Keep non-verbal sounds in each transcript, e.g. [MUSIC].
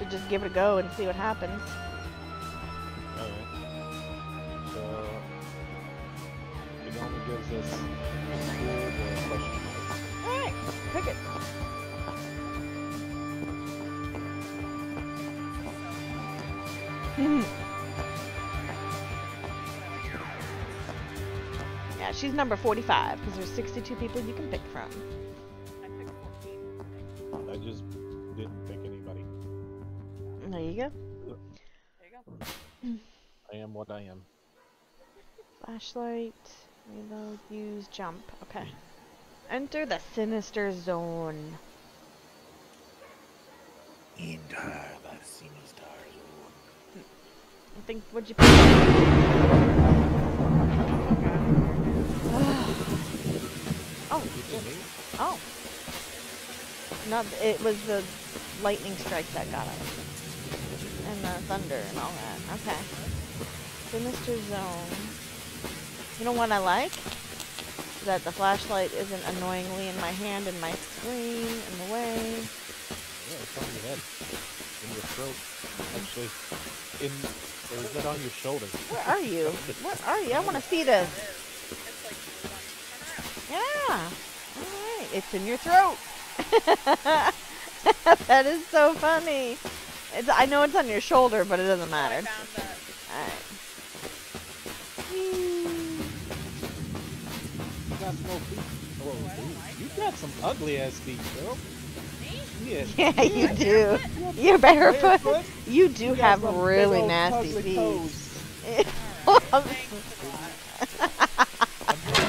to just give it a go and see what happens. Alright. So it only gives us good question. Alright, pick it. yeah, she's number 45 because there's 62 people you can pick from. I picked 14. I just didn't pick anybody. There you go. There you go. I am what I am. Flashlight, reload, use, jump. Okay. Enter the sinister zone. Enter the sinister zone. I think, what'd you pick? oh, oh. No, it was the lightning strike that got us. And the thunder and all that. Okay. Sinister zone. You know what I like? That the flashlight isn't annoyingly in my hand and my screen in the way. Yeah, it's on your head. In your throat. Actually, in or is it on your shoulder? Where are you? Where are you? I want to see this. It's like one. Yeah. All right. It's in your throat. [LAUGHS] that is so funny. It's, I know it's on your shoulder, but it doesn't I matter. found the. All right. You got no feet. Oh, I like you got some ugly ass feet, girl. Yeah. Yeah, you do. You're barefoot. Barefoot? You do You got have really nasty feet. toes. Alright, thanks for that. [LAUGHS]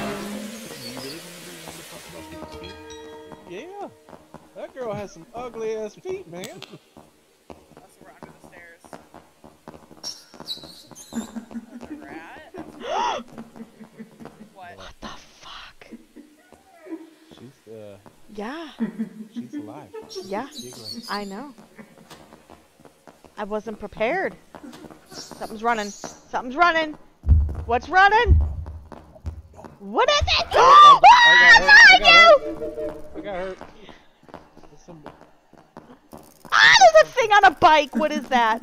Yeah, that girl has some ugly ass feet, man. Unless we're under the stairs. There's a rat. what? What the fuck? She's uh, Yeah. she's alive. Yeah. I know. I wasn't prepared. Something's running. Something's running. What's running? What is it? [GASPS] I got hurt. I got hurt. I got hurt. There's some- Ah, there's a thing on a bike. What is that?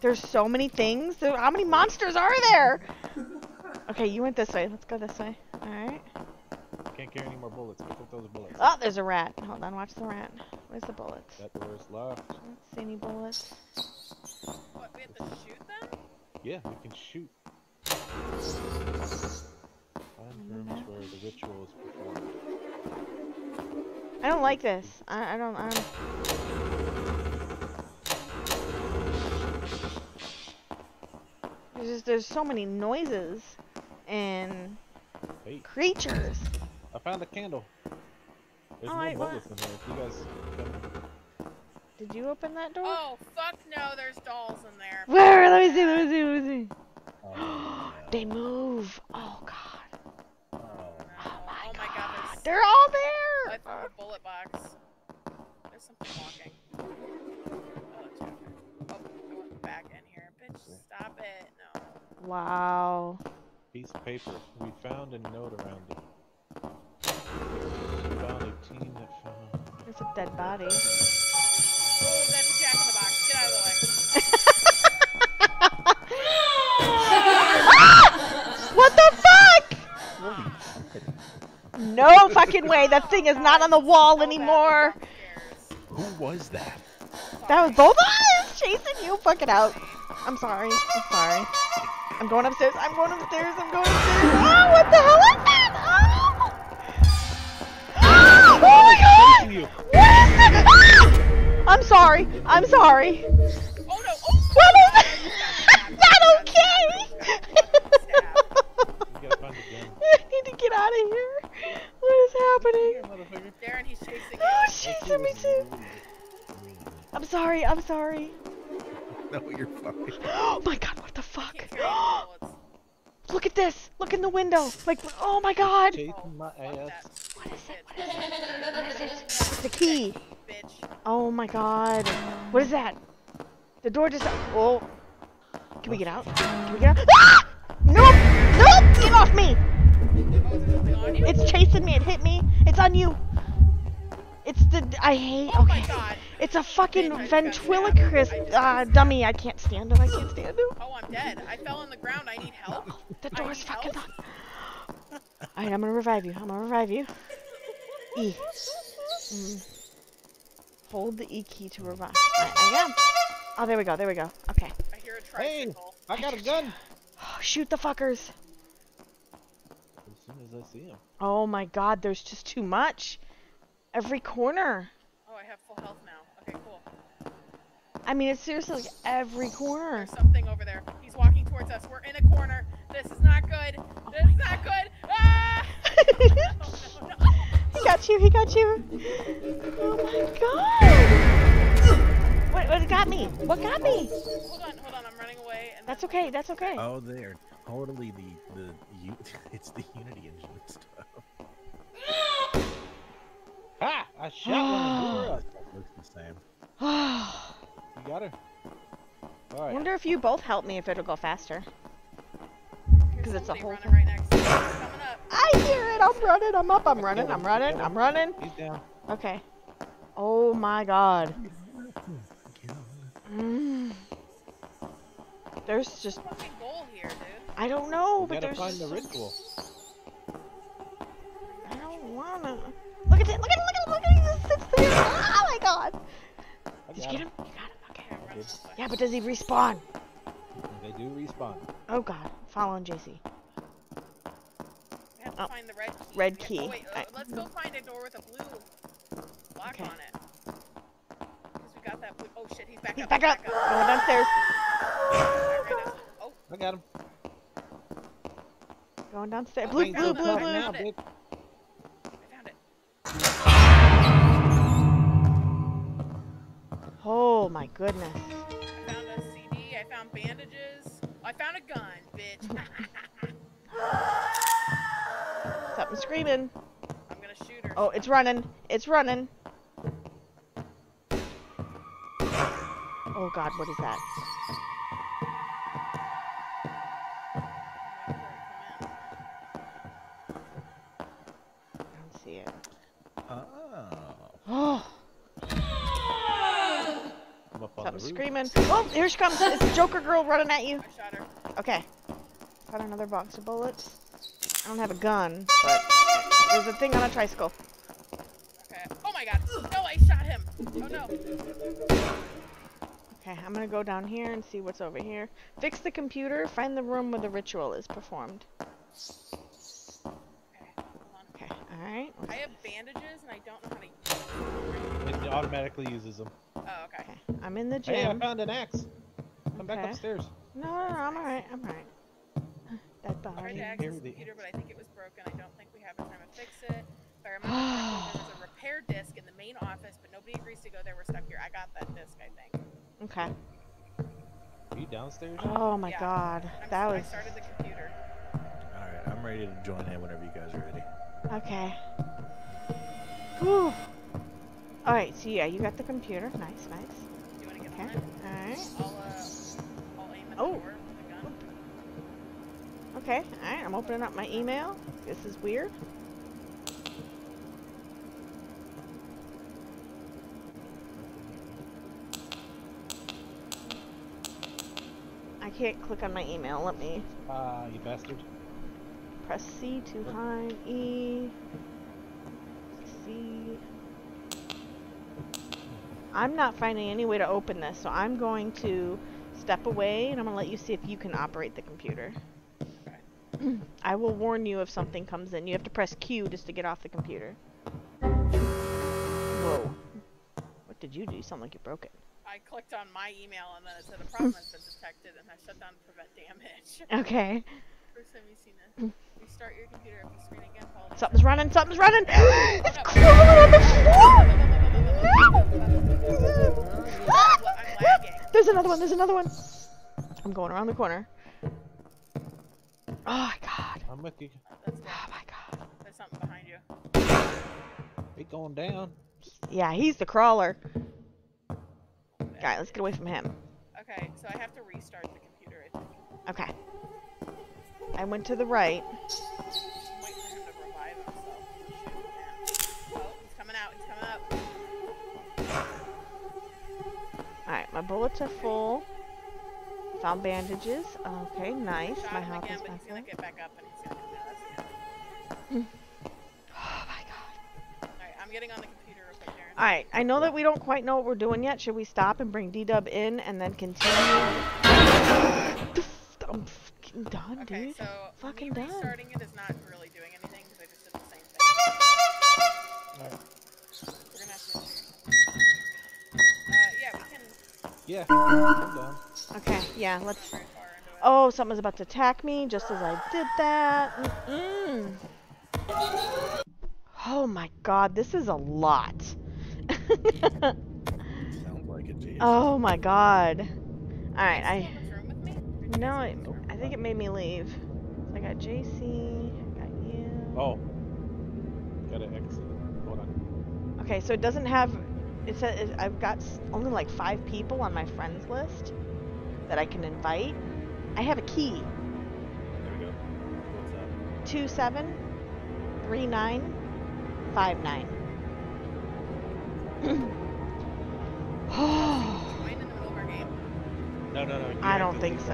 There's so many things. How many monsters are there? Okay, you went this way. Let's go this way. All right. Can't carry any more bullets. Pick up those bullets. Oh, there's a rat. Hold on. Watch the rat. Where's the bullets? That door is locked. I don't see any bullets. What? We have to shoot them? Yeah, we can shoot. Find rooms where the ritual is performed. I don't like this. I, I don't. I don't. There's just there's so many noises and Wait, creatures. I found a candle. There's oh, Alright, more what- bullets in there. If you guys come Did you open that door? Oh, fuck no, there's dolls in there. Where? Let me see. Let me see. Let me see. Oh, [GASPS] They move. Oh god. oh. Oh my, Oh my god, there's- They're all there. I found a bullet box. There's something walking. Oh, it's over. Oh, I went back in here. Bitch, stop it. No. Wow. Piece of paper. We found a note around it. It's a dead body. Oh, that's a jack in the box. Get out of the way. what the fuck? No fucking way. That thing is not on the wall anymore. Who was that? That was both of us chasing you. Fuck it out. I'm sorry. I'm sorry. I'm going upstairs. I'm going upstairs. I'm going upstairs. Oh, what the hell is that? You. What is? [LAUGHS] I'm sorry. I'm sorry. Oh no! Oh! What is that? okay? [LAUGHS] We gotta find a. [LAUGHS] I need to get out of here. What is happening? Darren, he's chasing oh, you. Oh, Let's me too. I'm sorry. I'm sorry. No, you're fine. [GASPS] Oh my god, what the fuck? Can't carry any bullets. [GASPS] Look at this. Look in the window. Like, oh my god. Oh, my fuck ass. that. What is it? Shit. What is it? A key. Bitch. Oh my god. What is that? The door just. Oh. Can we get out? Can we get out? Ah! Nope! Nope! Get off me! Is there something on you? It's chasing me. It hit me. It's on you. It's the I hate. Oh okay. my god. It's a fucking I ventriloquist. Uh, dummy. I can't stand him. I can't stand him. Oh, I'm dead. I fell on the ground. I need help. The door's fucking help. up. Alright, I'm gonna revive you. I'm gonna revive you. [LAUGHS] E. Mm. Hold the E key to revive. I, I am. Oh, there we go. There we go. Okay. I hear a Hey. I got a gun. Oh, shoot the fuckers. As soon as I see him. Oh my god, there's just too much. Every corner. Oh, I have full health now. Okay, cool. I mean, it's seriously like every corner. There's something over there. He's walking towards us. We're in a corner. This is not good. This is not good. Ah! he [LAUGHS] [LAUGHS] Oh, no, no. got you. He got you. Oh my god. What, what got me? What got me? Hold on, hold on. I'm running away. And That's okay. That's okay. Oh, they're totally the the u- [LAUGHS] it's the Unity engine stuff. [GASPS] ah! I shot one. of yours. [SIGHS] Looks the same. I [SIGHS] You got her. All right. wonder if you both help me if it'll go faster. Because it's a whole thing. right next to me. He's coming up. I hear. I'm running. I'm up. I'm running. I'm running. I'm running. He's down. Okay. Oh my god. Mm. There's just Fucking goal here, dude. I don't know, We but gotta there's find the ritual. I don't wanna. Look at it! Look at it! Look at it! Look at it! He just sits there. Oh my god! Did you get him. him? You got him. Okay. Okay, I'm running this way. Yeah, but does he respawn? They do respawn. Oh god. Following JC. We Oh. find the red key. Red We have- key. Oh, wait, uh, I- let's go find a door with a blue lock Okay. on it. Because we got that blue. Oh shit, he's back He's up. back up. Going downstairs. Back right up. Oh, I got him. Going downstairs. Oh, Blue, I blue, found blue, them. blue. I Now, found it. I found it. Oh my goodness. I found a CD. I found bandages. I found a gun, bitch. [LAUGHS] [LAUGHS] Something screaming. I'm gonna shoot her. Oh, it's running. It's running. Oh god, what is that? I'm waiting for her to come in. I don't see it. Oh. Oh, [GASPS] I'm up on something screaming. Oh, here she comes. It's the Joker Girl running at you. I shot her. Okay. Got another box of bullets. I don't have a gun, but there's a thing on a tricycle. Okay. Oh my god. No, I shot him. Oh no. Okay, I'm gonna go down here and see what's over here. Fix the computer, find the room where the ritual is performed. Okay. Hold on. Okay, alright. I have bandages and I don't know how to use them. It automatically uses them. Oh, okay. Okay, I'm in the gym. Hey, I found an axe. Come back upstairs. No, no, no, I'm alright, I'm alright. Dead I tried to access the the computer, but I think it was broken. I don't think we have enough time to fix it. If I remember [SIGHS] correctly, there was a repair disc in the main office, but nobody agrees to go there. We're stuck here. I got that disc, I think. Okay. Are you downstairs? Oh my Yeah. god. I'm, That I was. started the computer. All right, I'm ready to join in whenever you guys are ready. Okay. Whew. Alright, so yeah, you got the computer. Nice, nice. Do you want to get Okay. on it? Alright. I'll, uh, I'll aim at Oh. the door with the gun. Okay, alright, I'm opening up my email. This is weird. I can't click on my email. Let me Ah, you bastard. press C to hide E. C. I'm not finding any way to open this, so I'm going to step away and I'm gonna let you see if you can operate the computer. I will warn you if something comes in. You have to press Q just to get off the computer. Whoa. What did you do? You sound like you broke it. I clicked on my email and then it said a problem has been detected and I shut down to prevent damage. [LAUGHS] Okay. First time you've seen this. Restart your computer if you screen again. Something's running. Something's running. [LAUGHS] it's crawling on the floor. [LAUGHS] I'm. There's another one. There's another one. I'm going around the corner. Oh my god. I'm with you. That's good. Oh my god. There's something behind you. He's going down. Yeah, he's the crawler. Okay. Alright, let's get away from him. Okay, so I have to restart the computer, I think. Okay. I went to the right. Wait for him to revive himself. Oh, he's coming out, he's coming up. Alright, my bullets are full. Found bandages. Okay, nice. My health again, is back he's gonna get back up and he's gonna come down. That's the end. Oh my god. Alright, I'm getting on the computer real quick, Darren. Alright, I know that we don't quite know what we're doing yet. Should we stop and bring D-Dub in and then continue? I'm fucking done, Okay, dude. so Fucking me done. restarting it is not really doing anything because I just did the same thing. Alright. We're gonna have to. Uh, yeah, we can. Yeah, I'm down. Okay, yeah, let's... Very far into it. Oh, someone's about to attack me just as I did that. Mm-mm. Oh my god, this is a lot. Sounds like it, Jason. oh my god. Alright, I... still in this room with me? Or did you No, oh, I, leave this room? I think it made me leave. So I got JC, I got you. Oh. Gotta exit. Hold on. Okay, so it doesn't have. It says I've got only like five people on my friends list that I can invite. I have a key. There we go. What's up? Two seven three nine five nine. Oh, Join in the middle of our game. No, no, no. I don't think so.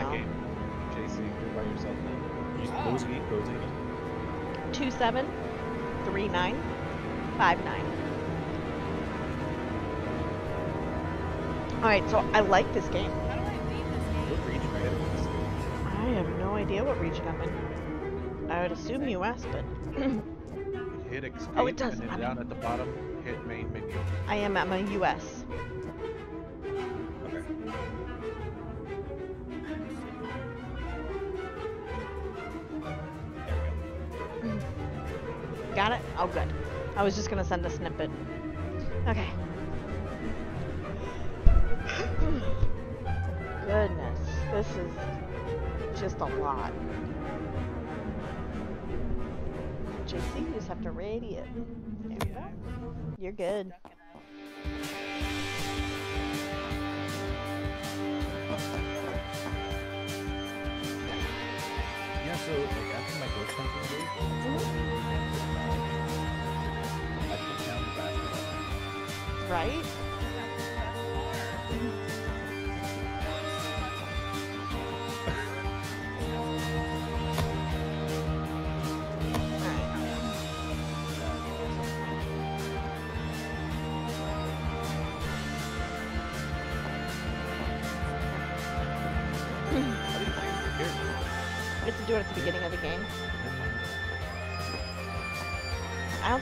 JC, you're by yourself now. Use Oh. Cozy, Cozy. two seven three nine five nine. All right, so I like this game. Idea what region I'm in. I would assume U.S., but [LAUGHS] Hit escape, Oh, it does, and then I'm down at the bottom, hit main menu. I am at my U.S. Okay. Mm. Got it? Oh, good. I was just gonna send a snippet. Okay. [LAUGHS] Goodness, this is just a lot. JC, you just have to radiate. There go. You're good. Stuck in it. Yeah, so like after my ghost hunting day, I put down the basketball. Right?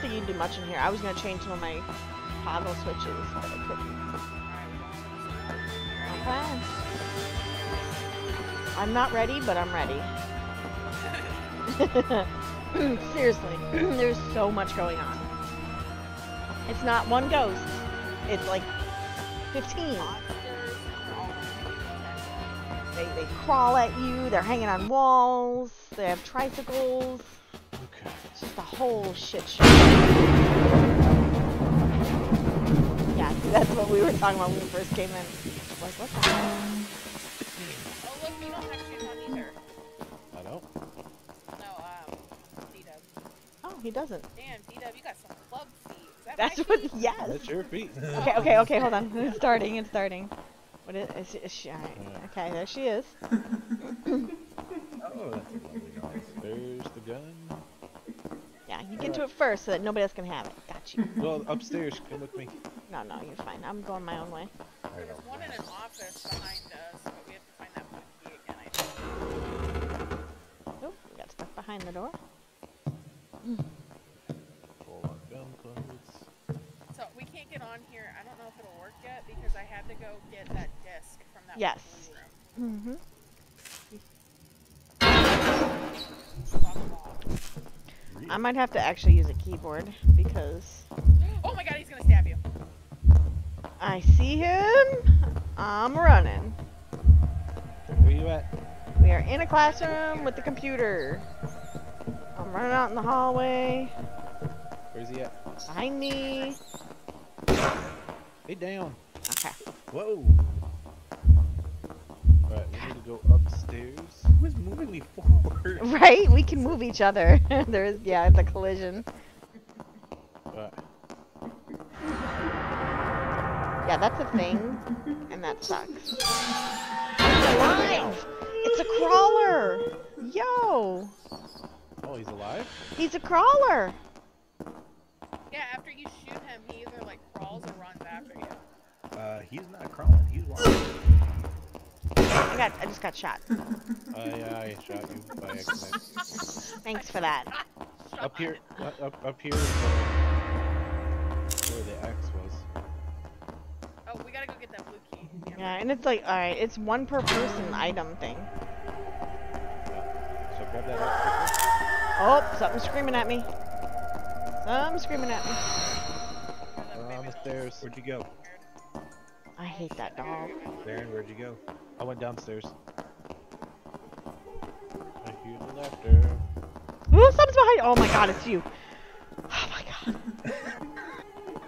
Don't think you can do much in here. I was gonna change some of my toggle switches, but I couldn't. Okay. I'm not ready, but I'm ready. [LAUGHS] Seriously, [CLEARS THROAT] there's so much going on. It's not one ghost. It's like 15. They, they crawl at you, they're hanging on walls, they have tricycles. Okay. It's just a whole shit show. That's what we were talking about when we first came in. Like, what the hell? Oh look, you don't have shoes on either. I don't. No, um, D-Dub. Oh, he doesn't. Damn, D-Dub, you got some club feet. Is that That's my what, feet? yes. That's your feet. [LAUGHS] Okay, okay, okay, hold on. It's starting, it's starting. What is, is, she- is she, alright. Okay, there she is. Oh, that's a lovely noise. There's the gun. Yeah, you get to it first so that nobody else can have it. Got you. Well, upstairs. Come with me. No, no, you're fine. I'm going my own way. I There was one in an office behind us, but we have to find that one key again, I think. Oh, we got stuff behind the door. Pull on gun clothes. So we can't get on here. I don't know if it'll work yet because I had to go get that disc from that Yes. room. Mm-hmm. I might have to actually use a keyboard because Oh my god, he's gonna stab you. I see him. I'm running. Where you at? We are in a classroom with the computer. I'm running out in the hallway. Where's he at? Behind me. Hey, down. Okay. Whoa! Alright, we need to go upstairs. Who is moving me forward? [LAUGHS] Right? We can move each other. [LAUGHS] There's, yeah, it's a collision. Yeah, that's a thing, and that sucks. It's alive! It's a crawler! Yo! Oh, he's alive? He's a crawler! Yeah, after you shoot him, he either like crawls or runs after you. Uh, he's not crawling. He's walking. I got, I just got shot. I, I shot you by accident. Thanks for that. Up here, up, up, up here, is where the axe was. Oh, we gotta go get that blue key. Yeah. Yeah, and it's like, alright, it's one per person item thing. So grab that axe quickly. Oh, something's screaming at me. Something's screaming at me. We're on the stairs. Where'd you go? I hate that dog. Darren, where'd you go? I went downstairs. I hear the laughter. Ooh, something's behind. Oh my god, it's you. Oh my god. [LAUGHS]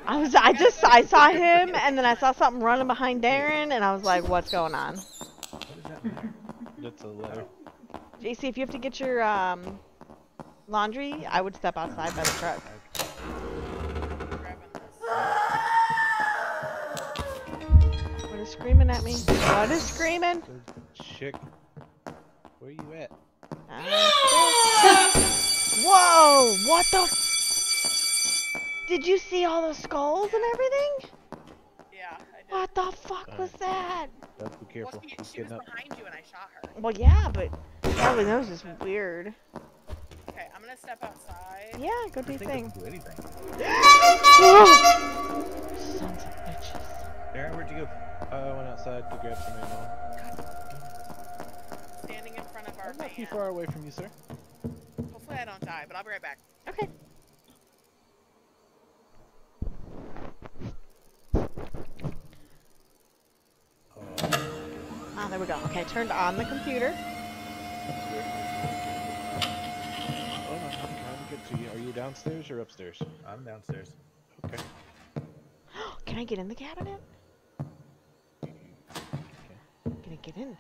I was, I just, I saw him, and then I saw something running behind Darren, and I was like, what's going on? What is that? That's a letter. JC, if you have to get your um, laundry, I would step outside by the truck. What is screaming at me? What is screaming? Chick. Where are you at? Whoa! What the? F- Did you see all the skulls and everything? Yeah, I did. What the fuck was that? Gotta be careful. Well, she, she was up. behind you and I shot her. Well, yeah, but probably that was just weird. Okay, I'm gonna step outside. Yeah, go do I your think thing. doesn't do anything. [GASPS] Sons of bitches. Darren, where'd you go? Oh, I went outside to grab some ammo. Standing in front of our I'm not too far away from you, sir. Hopefully I don't die, but I'll be right back. Okay. There we go. Okay, turned on the computer. Hold on, I'm trying to get to you. Are you downstairs or upstairs? I'm downstairs. Okay. [GASPS] Can I get in the cabinet? Can I get in?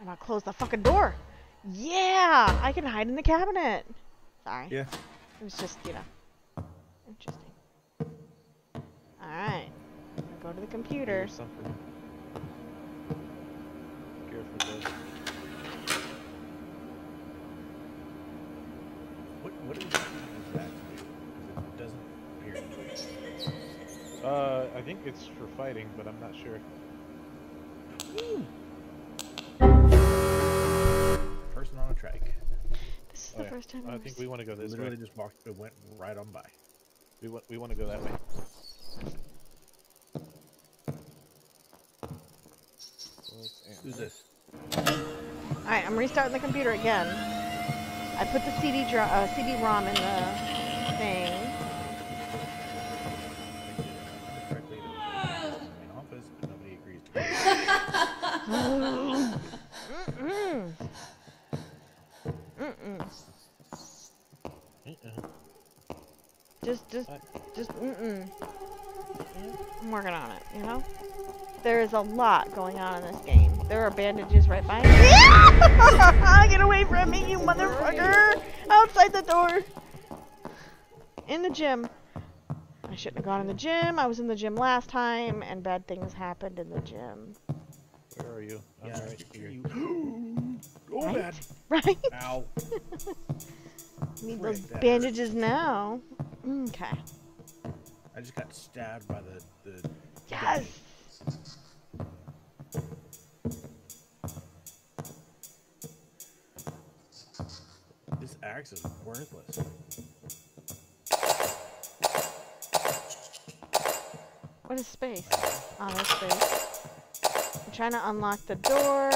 I'm not close the fucking door. Yeah, I can hide in the cabinet. Sorry. Yeah. It was just, you know, interesting. Alright. Go to the computer. Here's something. Think it's for fighting, but I'm not sure. Person on a trike. This is Oh, the yeah. first time I I've think we want to go this Literally way. Literally just walked. It went right on by. We want we want to go that way. Who's this? Alright, I'm restarting the computer again. I put the CD uh, CD-ROM in the thing. Correctly, to the main office, but nobody agrees to go. Mm-mm. Mm-mm. Uh-uh. Just, just, mm-mm. I'm working on it, you know? There is a lot going on in this game. There are bandages right by me. [LAUGHS] Get away from me, you motherfucker! Outside the door! In the gym. I shouldn't have gone in the gym. I was in the gym last time, and bad things happened in the gym. Where are you? I'm Yeah, right here. you. [GASPS] oh, Right? bad. Right? Ow. [LAUGHS] Need Right, those that bandages now. Okay. I just got stabbed by the the. Yes! This axe is worthless. What is space? Oh, there's space. I'm trying to unlock the door.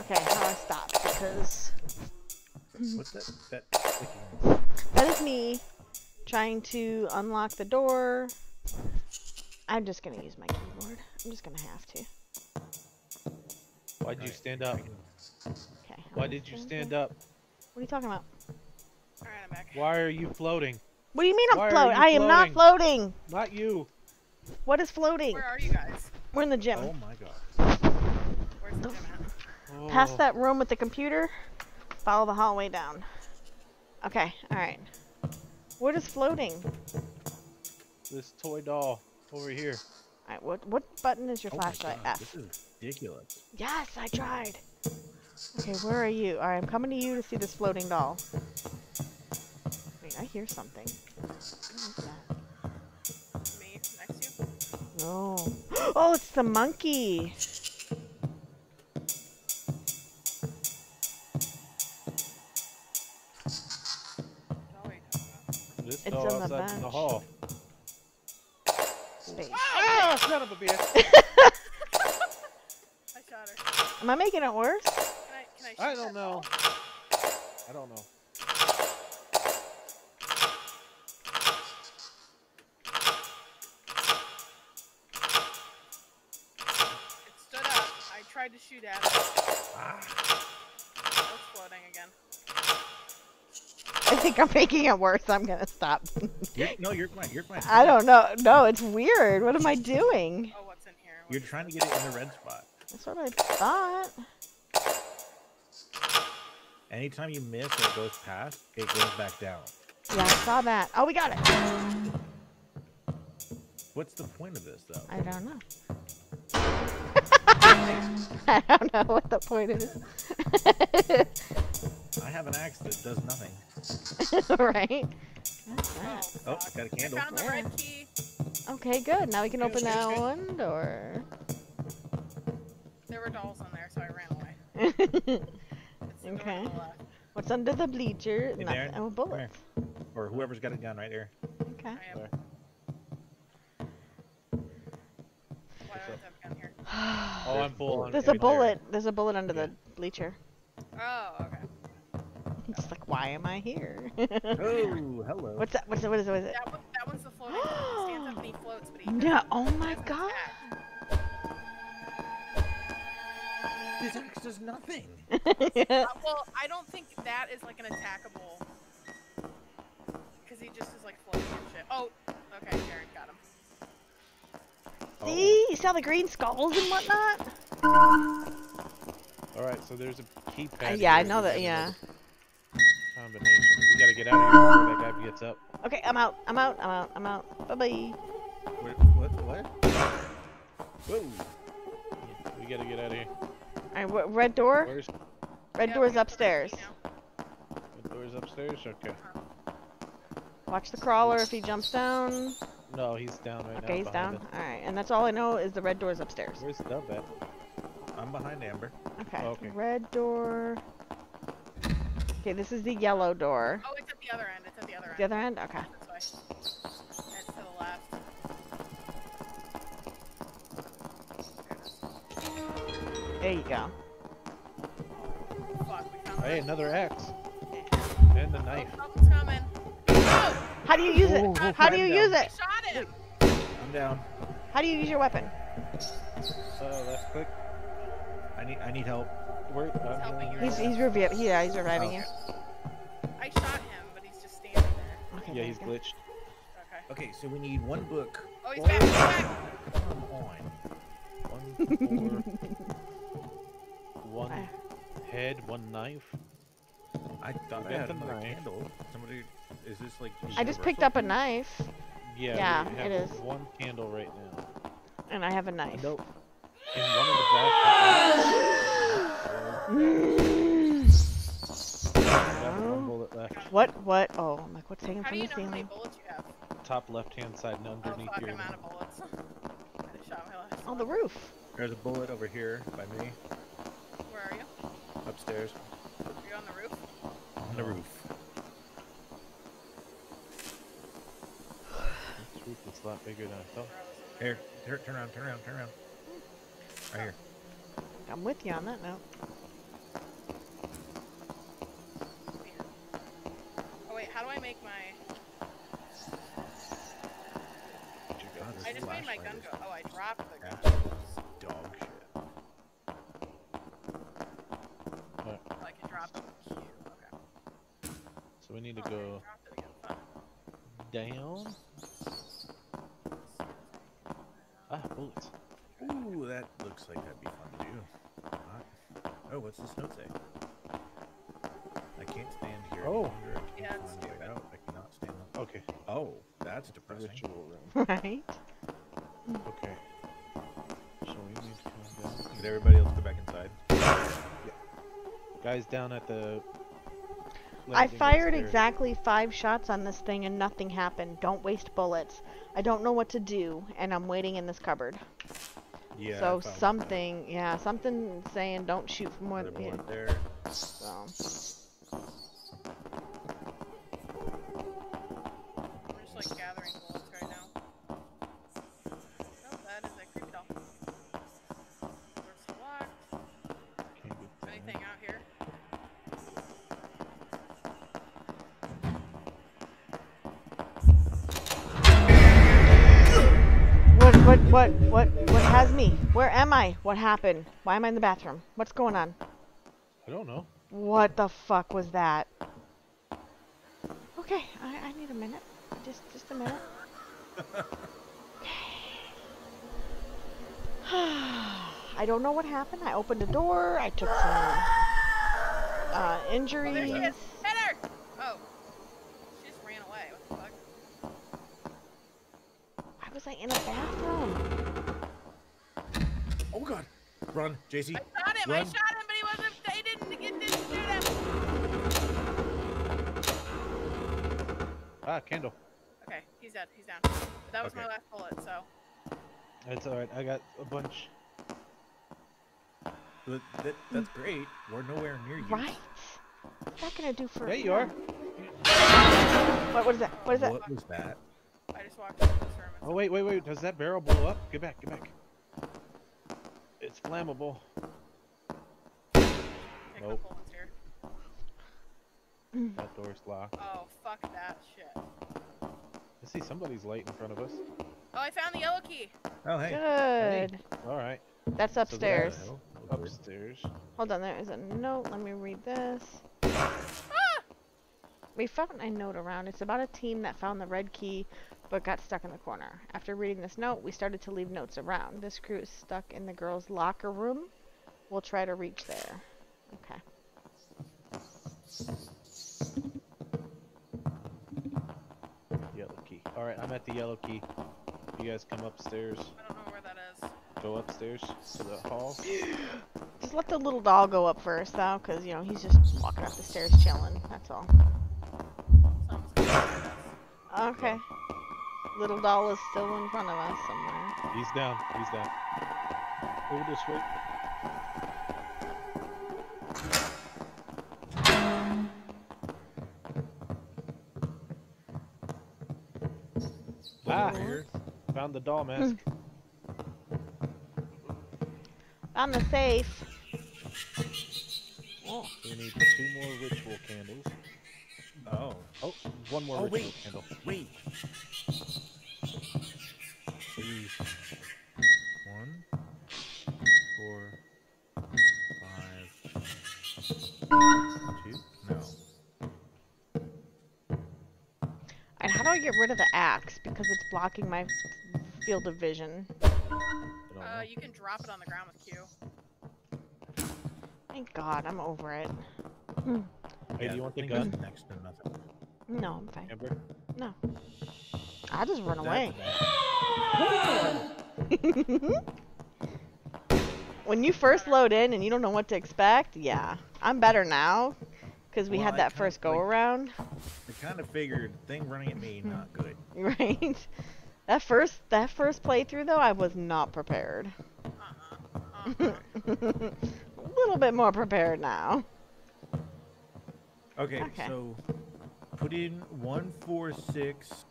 Okay, how do I stop? Because What's that? That. That is me trying to unlock the door. I'm just gonna use my keyboard. I'm just gonna have to. Why'd you stand up? Okay. Why did you stand up? What are you talking about? Alright, I'm back. Why are you floating? What do you mean I'm Why floating? I am not floating. Not you. What is floating? Where are you guys? We're in the gym. Oh my god. Where's the gym at? Oh. Past that room with the computer, follow the hallway down. Okay, alright. What is floating? this toy doll over here. Alright, what what button is your Oh my flashlight? God, F. This is ridiculous. Yes, I tried. Okay, where are you? Alright, I'm coming to you to see this floating doll. Wait, I hear something. What is that? Me next to you. No. [GASPS] Oh, it's the monkey. Talking This It's doll on the outside in the hall. Space. Ah, son of a bitch! [LAUGHS] I shot her. Am I making it worse? Can I? Can I? I don't know. ball? I don't know. It stood up. I tried to shoot at it. Ah, it's floating again. I think I'm making it worse. I'm gonna stop. you're, no, you're fine. You're fine. I don't know. No, it's weird. What am I doing? Oh, what's in here? What You're trying to get it in the red spot. That's what I thought. Anytime you miss or it goes past, it goes back down. Yeah, I saw that. Oh, we got it. What's the point of this, though? I don't know. [LAUGHS] I don't know what the point is. I have an axe that does nothing. [LAUGHS] right? Oh, fuck. got a I candle. found the red key. Okay, good. Now we can open that one door. There were dolls in there, so I ran away. [LAUGHS] It's the door to Okay. What's under the bleacher? Hey, Nothing. Darren, Oh, come bullets. Or whoever's got a gun right there. Okay. I am. Why do I have a gun here? Oh, I'm full on. There's a ammo. bullet. There's a bullet under Yeah. the bleacher. Oh, okay. It's like, why am I here? Oh, [LAUGHS] hello. What's that? What's it? What is it? What is it? That one, that one's the floating one. He stands up and he floats, but he No. Oh my god. attack. This axe does nothing. [LAUGHS] Uh, well, I don't think that is like an attackable. Because he just is like floating and shit. Oh, okay, Jared got him. See? You saw the green skulls and whatnot? All right, so there's a Uh, keypad. yeah, I know that. Yeah. another Combination. We gotta get out of here before that guy gets up. Okay, I'm out. I'm out. I'm out. I'm out. Bye bye. What? What? What? Whoa. We gotta get out of here. Alright, wh- red door. Where's Red Yeah, door's upstairs. red upstairs. key now. the door's upstairs? Okay. Watch the crawler if he jumps down. No, he's down right now. Okay, he's down. Alright, and that's all I know is the red door's upstairs. Where's Dub at? I'm behind Amber. Okay. Oh, okay. Red door. Okay, this is the yellow door. Oh, it's at the other end. It's at the other end. The other end? Okay. This way. It's to the left. There you go. Fuck, Hey, the- another axe. And the knife. Oh, coming. Oh, How do you use it? Oh, oh, How do you I'm use I it? shot him. I'm down. How do you use your weapon? Uh, left click. I need. I need help. Where? I'm helping healing you. you. He's he's revi- yeah, he's reviving you. I shot him, but he's just standing there. Okay. Yeah, he's go. glitched. Okay. Okay, so we need one book. Oh, he's back. He's back. Come on. One, [LAUGHS] four, one Ah. head, one knife. I thought I Get had another knife. candle. Somebody, is this like? I just picked universal? up a knife, Yeah, Yeah, we it have is. one candle right now. and I have a knife. Nope. In one of the bathrooms. One bullet left. What? What? Oh, I'm like, what's hanging How from do the you know how many bullets you have? Top left hand side and Oh, underneath fuck, your. I'm out of bullets. [LAUGHS] I just shot my last On one. the roof. There's a bullet over here by me, Where are you? upstairs, Are you on the roof? on the roof. This roof is a lot bigger than I thought. Where I was in Here, turn, turn around, turn around, turn around. Right here. I'm with you on that note. Wait, how do I make my? God, I just made my gun go. Oh, I dropped the gun. Dog shit. Oh, I can drop it. Cute. Okay. So we need to Oh, go dropped it again. Down. Ah, bullets. Ooh, that looks like that'd be fun to do. Not- Oh, what's this note say? I can't stand here. Oh. longer. I can't Yeah, it's find a way stupid. out. I cannot stand up. Okay. Oh, that's depressing. [LAUGHS] Right? Okay. So we need to come down. Mm. Did everybody else go back inside? Guys down at the. I fired exactly five shots on this thing and nothing happened. Don't waste bullets. I don't know what to do, and I'm waiting in this cupboard. Yeah. So found something, yeah, something saying don't shoot for more Another than yeah. there. So am I? What happened? Why am I in the bathroom? What's going on? I don't know. What the fuck was that? Okay, I, I need a minute. Just, just a minute. [LAUGHS] I don't know what happened. I opened the door. I took some uh, Oh, there she injuries. is. Hit her! Oh. She just ran away. What the fuck? Why was I in a bathroom? God. Run, JC. I shot him! I shot him, but he wasn't. They didn't get didn't shoot him. Ah, candle. Okay, he's dead. He's down. But that was my last bullet, so. That's alright. I got a bunch. But that, that's great. We're nowhere near you. Right. What's that gonna do for? There you are. What? What is that? What is that? What was that? I just walked into this room. Oh wait, wait, wait. Does that barrel blow up? Get back, get back. It's flammable. pick Nope. up here. That door's locked. Oh, fuck that shit. I see somebody's light in front of us. Oh, I found the yellow key. Oh hey. Good. All right, That's upstairs. Oh, weird. upstairs. Hold on, there is a note. Let me read this. Ah! We found a note around. It's about a team that found the red key but got stuck in the corner. After reading this note, we started to leave notes around. This crew is stuck in the girls' locker room. We'll try to reach there. Okay. Yellow key. All right, I'm at the yellow key. You guys come upstairs. I don't know where that is. Go upstairs to the hall. [GASPS] Just let the little doll go up first, though, because, you know, he's just walking up the stairs chilling. That's all. Someone's gonna shoot us. Okay. Little doll is still in front of us somewhere. He's down. He's down. Over this way. Ah, Here. found the doll mask. [LAUGHS] Found the safe. Oh, We need two more ritual candles. Oh. Oh, one more Oh, ritual wait. candle. Wait. Rid of the axe? Because it's blocking my field of vision. I Uh, you can drop it on the ground with Q. Thank God, I'm over it. Hey, do you want the gun, Next to nothing. No, I'm fine. Amber? No. I'll just run away. [LAUGHS] when you first load in and you don't know what to expect, yeah. I'm better now. Because we Well, had that first go like- around. I kind of figured thing running at me not good. [LAUGHS] Right? That first that first playthrough though, I was not prepared. [LAUGHS] Uh-uh. A little bit more prepared now. Okay, Okay. so put in one, four, six,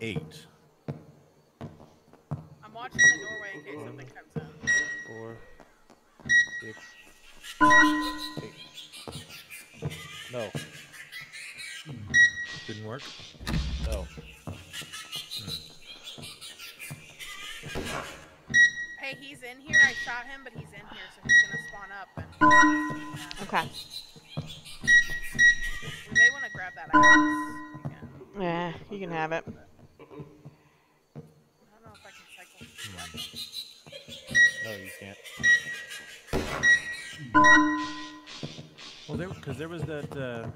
eight. I'm watching the doorway in case something comes in. Four, six, eight. No, Didn't work. no. Hey, he's in here. I shot him, but he's in here, so he's gonna spawn up. And Okay. we may want to grab that axe. Yeah, you can have it. I don't know if I can cycle. No, you can't. Well, there because there was that. Uh,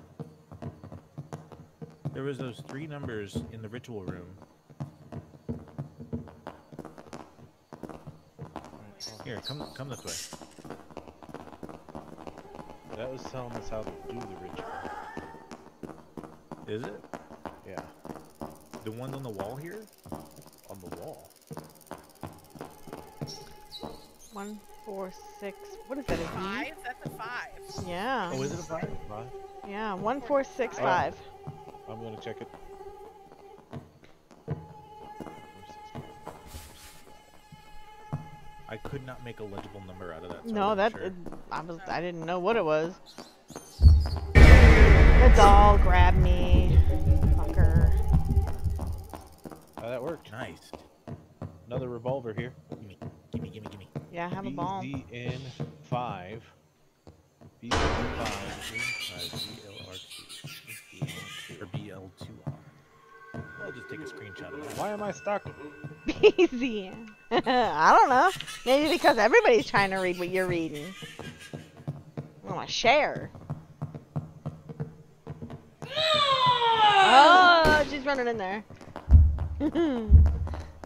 There was those three numbers in the ritual room. Here, come come this way. That was telling us how to do the ritual. Is it Yeah, the one on the wall here? on the wall. One, four, six. What is that? A V? Five? That's a five. Yeah. Oh, is it a five? Five. Yeah. One, four, six, Oh. five. I'm gonna check it. I could not make a legible number out of that. so No, that sure. it, I was. I didn't know what it was. The doll grabbed me, fucker. Oh, that worked. nice. Another revolver here. Yeah, I have a bomb. BZN five. BZN five. Uh, BLRT. Or BL2R. I'll just take a screenshot of that. Why am I stuck? Easy. [LAUGHS] I don't know. Maybe because everybody's trying to read what you're reading. I want to share. Oh, she's running in there. [LAUGHS]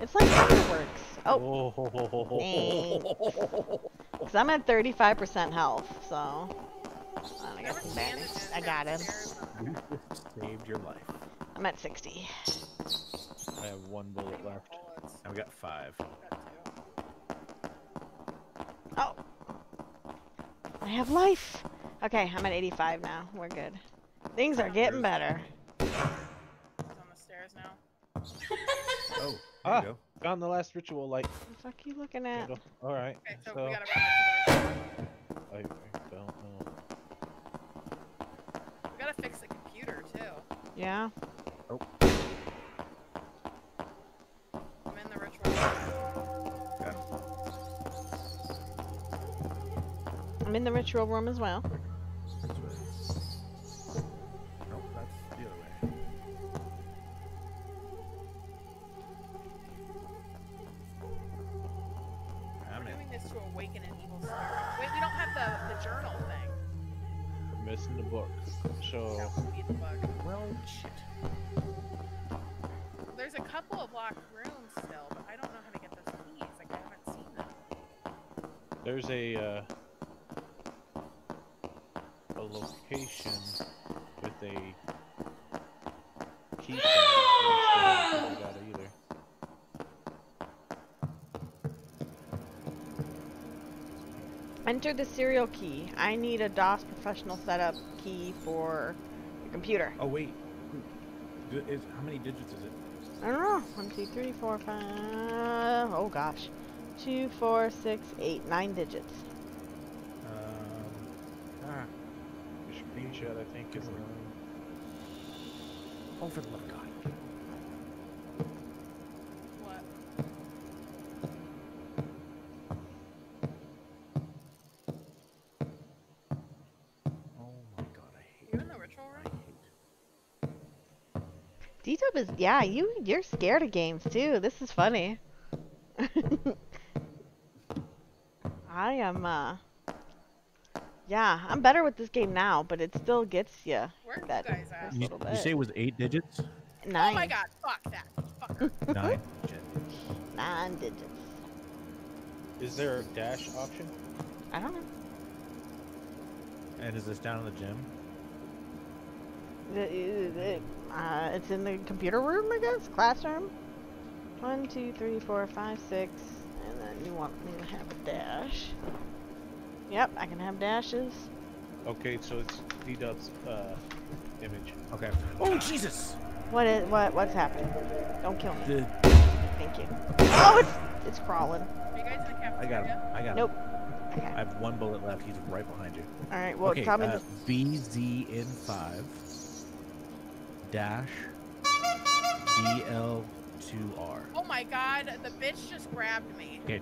it's like fireworks. Oh, [LAUGHS] because I'm at 35% health, so I got Never some stand bandage. in I got him. downstairs. You saved your life. I'm at 60. I have one bullet left. Bullets. And we got five. Oh, I have life. Okay, I'm at 85 now. We're good. Things are getting better. He's on the stairs now. Oh, there Ah. you go. Found the last ritual light. What the fuck are you looking at? All right. Okay, so, So we gotta run the I, I don't know. We gotta fix the computer too. Yeah. I'm in the ritual. Okay. I'm in the ritual room as well. Enter the serial key. I need a DOS professional setup key for the computer. Oh, wait. Do- Is, how many digits is it? I don't know. One, two, three, four, five. Oh gosh. Two, four, six, eight, nine digits. Um, ah, The screenshot, I think, is. oh, for the love of God. What? Oh my God, I hate You in the ritual I room? hate. D-Dub is yeah. You you're scared of games too. This is funny. [LAUGHS] I am. uh Yeah, I'm better with this game now, but it still gets you Where you that guys at? You, little you say it was eight digits? nine. Oh my god, fuck that. Fucker. [LAUGHS] Nine. Shit. Nine digits. Is there a dash option? I don't know. And is this down in the gym? The- the- Uh, it's in the computer room, I guess. Classroom. One, two, three, four, five, six, and then you want me to have a dash. Yep, I can have dashes. Okay, so it's D Dub's uh, image. Okay. Oh, Jesus! What is what? What's happening? Don't kill me. The, Thank you. Oh, it's it's crawling. Are you guys in the I got him. I got him. Nope. him. Okay. I have one bullet left. He's right behind you. All right. Well, okay, tell me uh, the BZN5 dash BL2R. Oh my god, the bitch just grabbed me. Okay.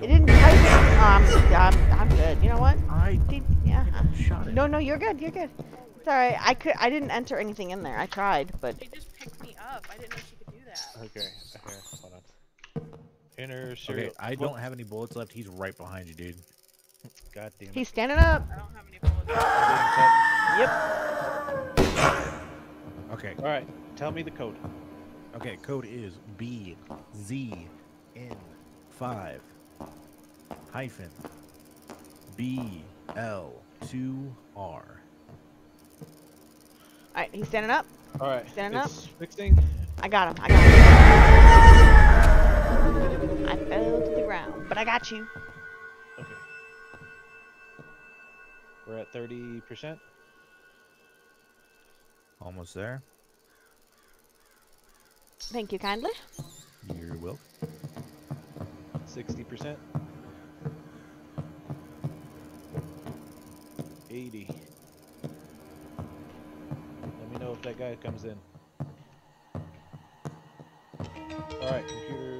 It didn't type it. Oh, I'm, I'm, I'm good. You know what? I Did- Yeah. shot it. No, no, you're good. You're good. It's all right. I could. I didn't enter anything in there. I tried, but She just picked me up. I didn't know she could do that. Okay, here, hold on. Enter serial. Okay, I don't have any bullets left. He's right behind you, dude. God damn it. he's standing up. I don't have any bullets. Yep. Okay. All right. Tell me the code. Okay. Code is B Z N five hyphen B L two R. Alright, he's standing up. All right. Stand up. Fixing. I got him. I got him. I fell to the ground, but I got you. Okay. We're at thirty percent. Almost there. Thank you kindly. You will. Sixty percent. Eighty. Let me know if that guy comes in. All right, computer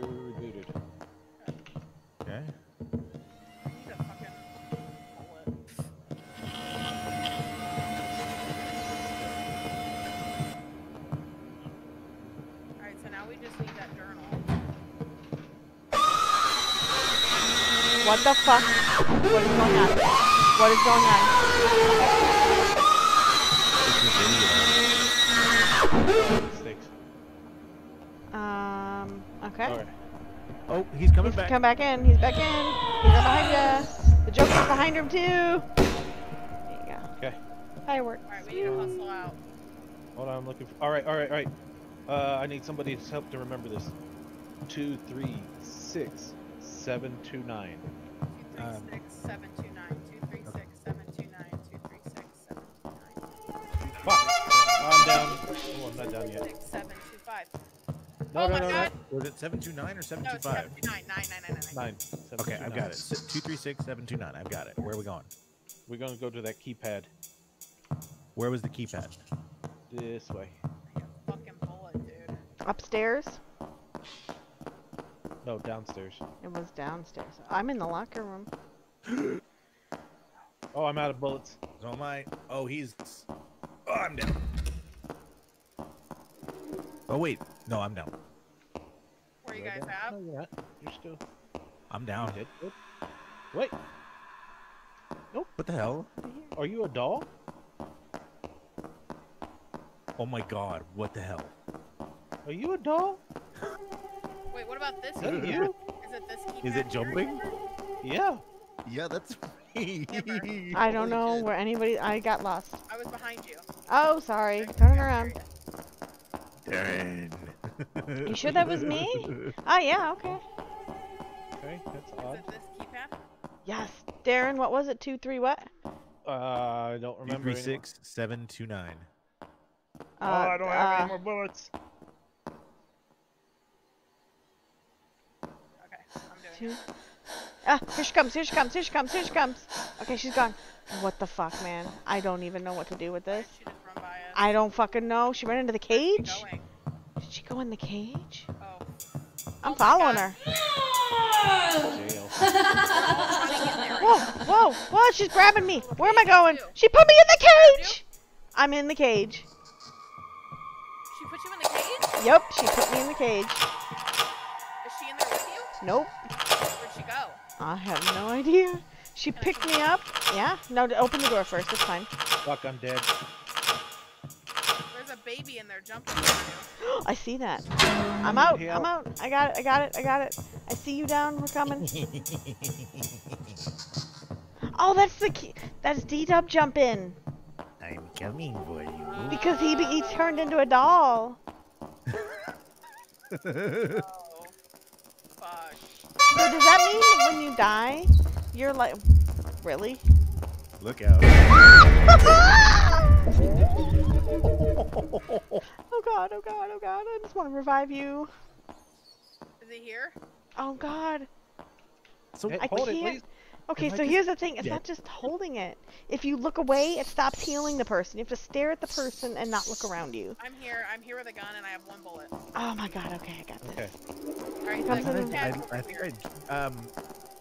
What the fuck? What is going on? What is going on? Six. Um, okay. All right. Oh, he's coming He's back. come back in. He's back in. He's right behind you. The Joker's behind him too. There you go. Okay. Fireworks. Alright, we need to hustle out. Hold on, I'm looking for. All right, all right, all right. Uh, I need somebody's help to remember this. Two, three, six, seven, two, nine. Two, three, Um, six, seven, two, nine. Two, three, six, seven, two, nine. Two, three, six, seven, two, nine. Fuck! I'm down. Oh, I'm not down yet. Six, seven, two, five. No, Oh no, my no, God. Was it seven two nine or seven No, two it's five? seven, two, nine. Nine, nine, nine, nine, nine. Nine. Seven, Okay, two, I've nine. got it. S- Two three six seven two nine. I've got it. Where are we going? We're gonna go to that keypad. Where was the keypad? This way. You fucking bullet, dude. Upstairs. No, downstairs. It was downstairs. I'm in the locker room. [GASPS] Oh, I'm out of bullets. So am I. Oh, he's. Oh, I'm down. Oh wait, no, I'm down. Where you You're guys at? No, you're not. You're still. I'm down. Dead. Good. Wait, What the hell? are you a doll? Oh my god, what the hell? Are you a doll? Wait, what about this? Is that keypad? you? Is it this keypad? Is it jumping? Yeah. Yeah, that's [LAUGHS] me. [LAUGHS] I don't know where anybody. I got lost. I was behind you. Oh, sorry. Right, Turn yeah, around. Darren. You sure that was me? [LAUGHS] Oh yeah. Okay. Okay, that's Is odd. it this keypad? Yes. Darren, what was it? Two, three, what? Uh, I don't Two remember. three anymore. six seven two nine. Oh, I don't have uh, any more bullets. I'm doing Two. Ah, here she comes. Here she comes. Here she comes. Here she comes. Okay, she's gone. What the fuck, man? I don't even know what to do with this. she just run by us? I don't fucking know. She ran into the Where's she cage. Did she go in the cage? Oh. I'm Oh following God. her. Jail. Running in there. Whoa, whoa, whoa! She's grabbing me. Where am I going? She put me in the cage. I'm in the cage. She put you in the cage? Yep, she put me in the cage. Is she in there with you? Nope. Where'd she go? I have no idea. She picked me up. Yeah. No, d- open the door first. It's fine. Fuck, I'm dead. There's a baby in there jumping. [GASPS] I see that. I'm out. Hey, I'm out. out. I got it. I got it. I got it. I see you down. We're coming. [LAUGHS] Oh, that's the key. That's D Dub jump in I'm coming for you. because he he turned into a doll. [LAUGHS] [LAUGHS] Oh. Fuck. So does that mean that when you die, you're like, really? Look out. [LAUGHS] Oh god, oh god, oh god, I just want to revive you. Is he here? Oh god. So Hey, I hold can't- please. Okay, so here's the thing. It's dead? not just holding it. If you look away, it stops healing the person. You have to stare at the person and not look around you. I'm here. I'm here with a gun and I have one bullet. Oh my god, okay, I got this. Okay. Alright, Comes the I, I, I think. I, um,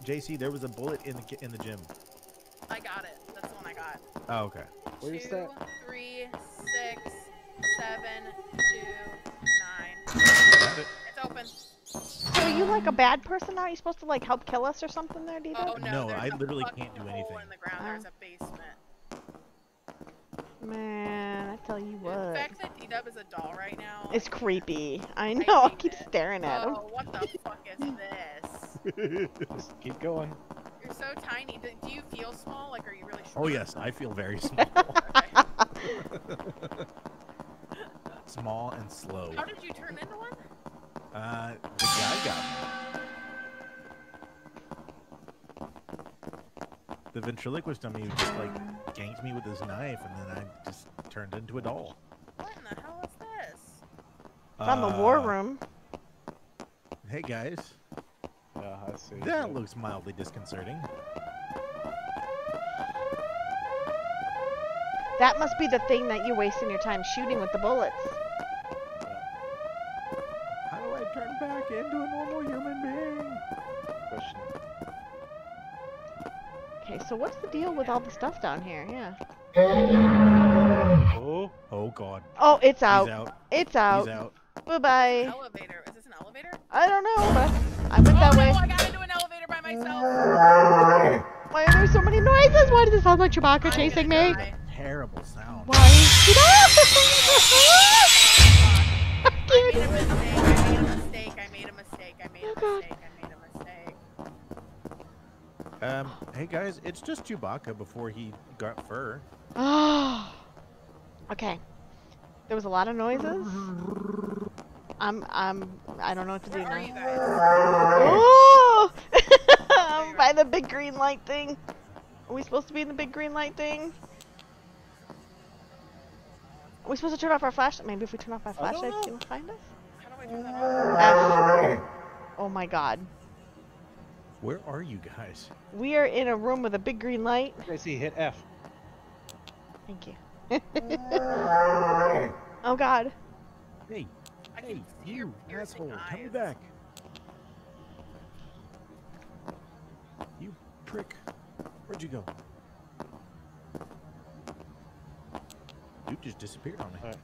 JC, there was a bullet in the in the gym. I got it. That's the one I got. Oh, okay. Where's that? three, six, seven, two, nine. It. It's open. So are you like a bad person now? Are you supposed to like help kill us or something there, Dita? Oh no, No, there's I a literally fucking can't do hole anything. in the ground. There's a basement. Man, I tell you what. The fact that D-Dub is a doll right now. It's creepy. I I know. I hate keep it. staring at him. Oh, what the fuck is this? [LAUGHS] Just keep going. You're so tiny. Do, do you feel small? Like, are you really oh, short? Oh yes, I feel very [LAUGHS] small. [LAUGHS] Small and slow. How did you turn into one? Uh, the guy got me. The ventriloquist dummy just like ganked me with his knife, and then I just turned into a doll. What in the hell is this? From the war Uh, room. Hey guys, Yeah, I see. that looks mildly disconcerting. That must be the thing that you're wasting your time shooting with the bullets. How do I turn back into a normal human being? Question. Okay, so what's the deal with all the stuff down here? Yeah. Oh, Oh god, Oh, it's he's out. out. It's out. He's out. Bye bye. Elevator. Is this an elevator? I don't know, but I went oh that no, way. I got into an elevator by myself. Why are there so many noises? Why does it sound like Chewbacca I'm chasing me? die. Terrible sound. Why is [LAUGHS] he I made a mistake. I made a mistake. I made a mistake. I made Oh, a God. mistake. I made a mistake. Um, hey guys, it's just Chewbacca before he got fur. Oh. [GASPS] okay. There was a lot of noises. I'm I'm I don't know what to do now. Oh! [LAUGHS] I'm by the big green light thing. Are we supposed to be in the big green light thing? Are we supposed to turn off our flashlight? Maybe if we turn off our I don't flashlights, he will find us? How do I do that? F. Oh my god. Where are you guys? We are in a room with a big green light. I see. Hit F. Thank you. [LAUGHS] oh god. Hey, I hey, can see your you asshole, come back. You prick. Where'd you go? You just disappeared on me. Alright.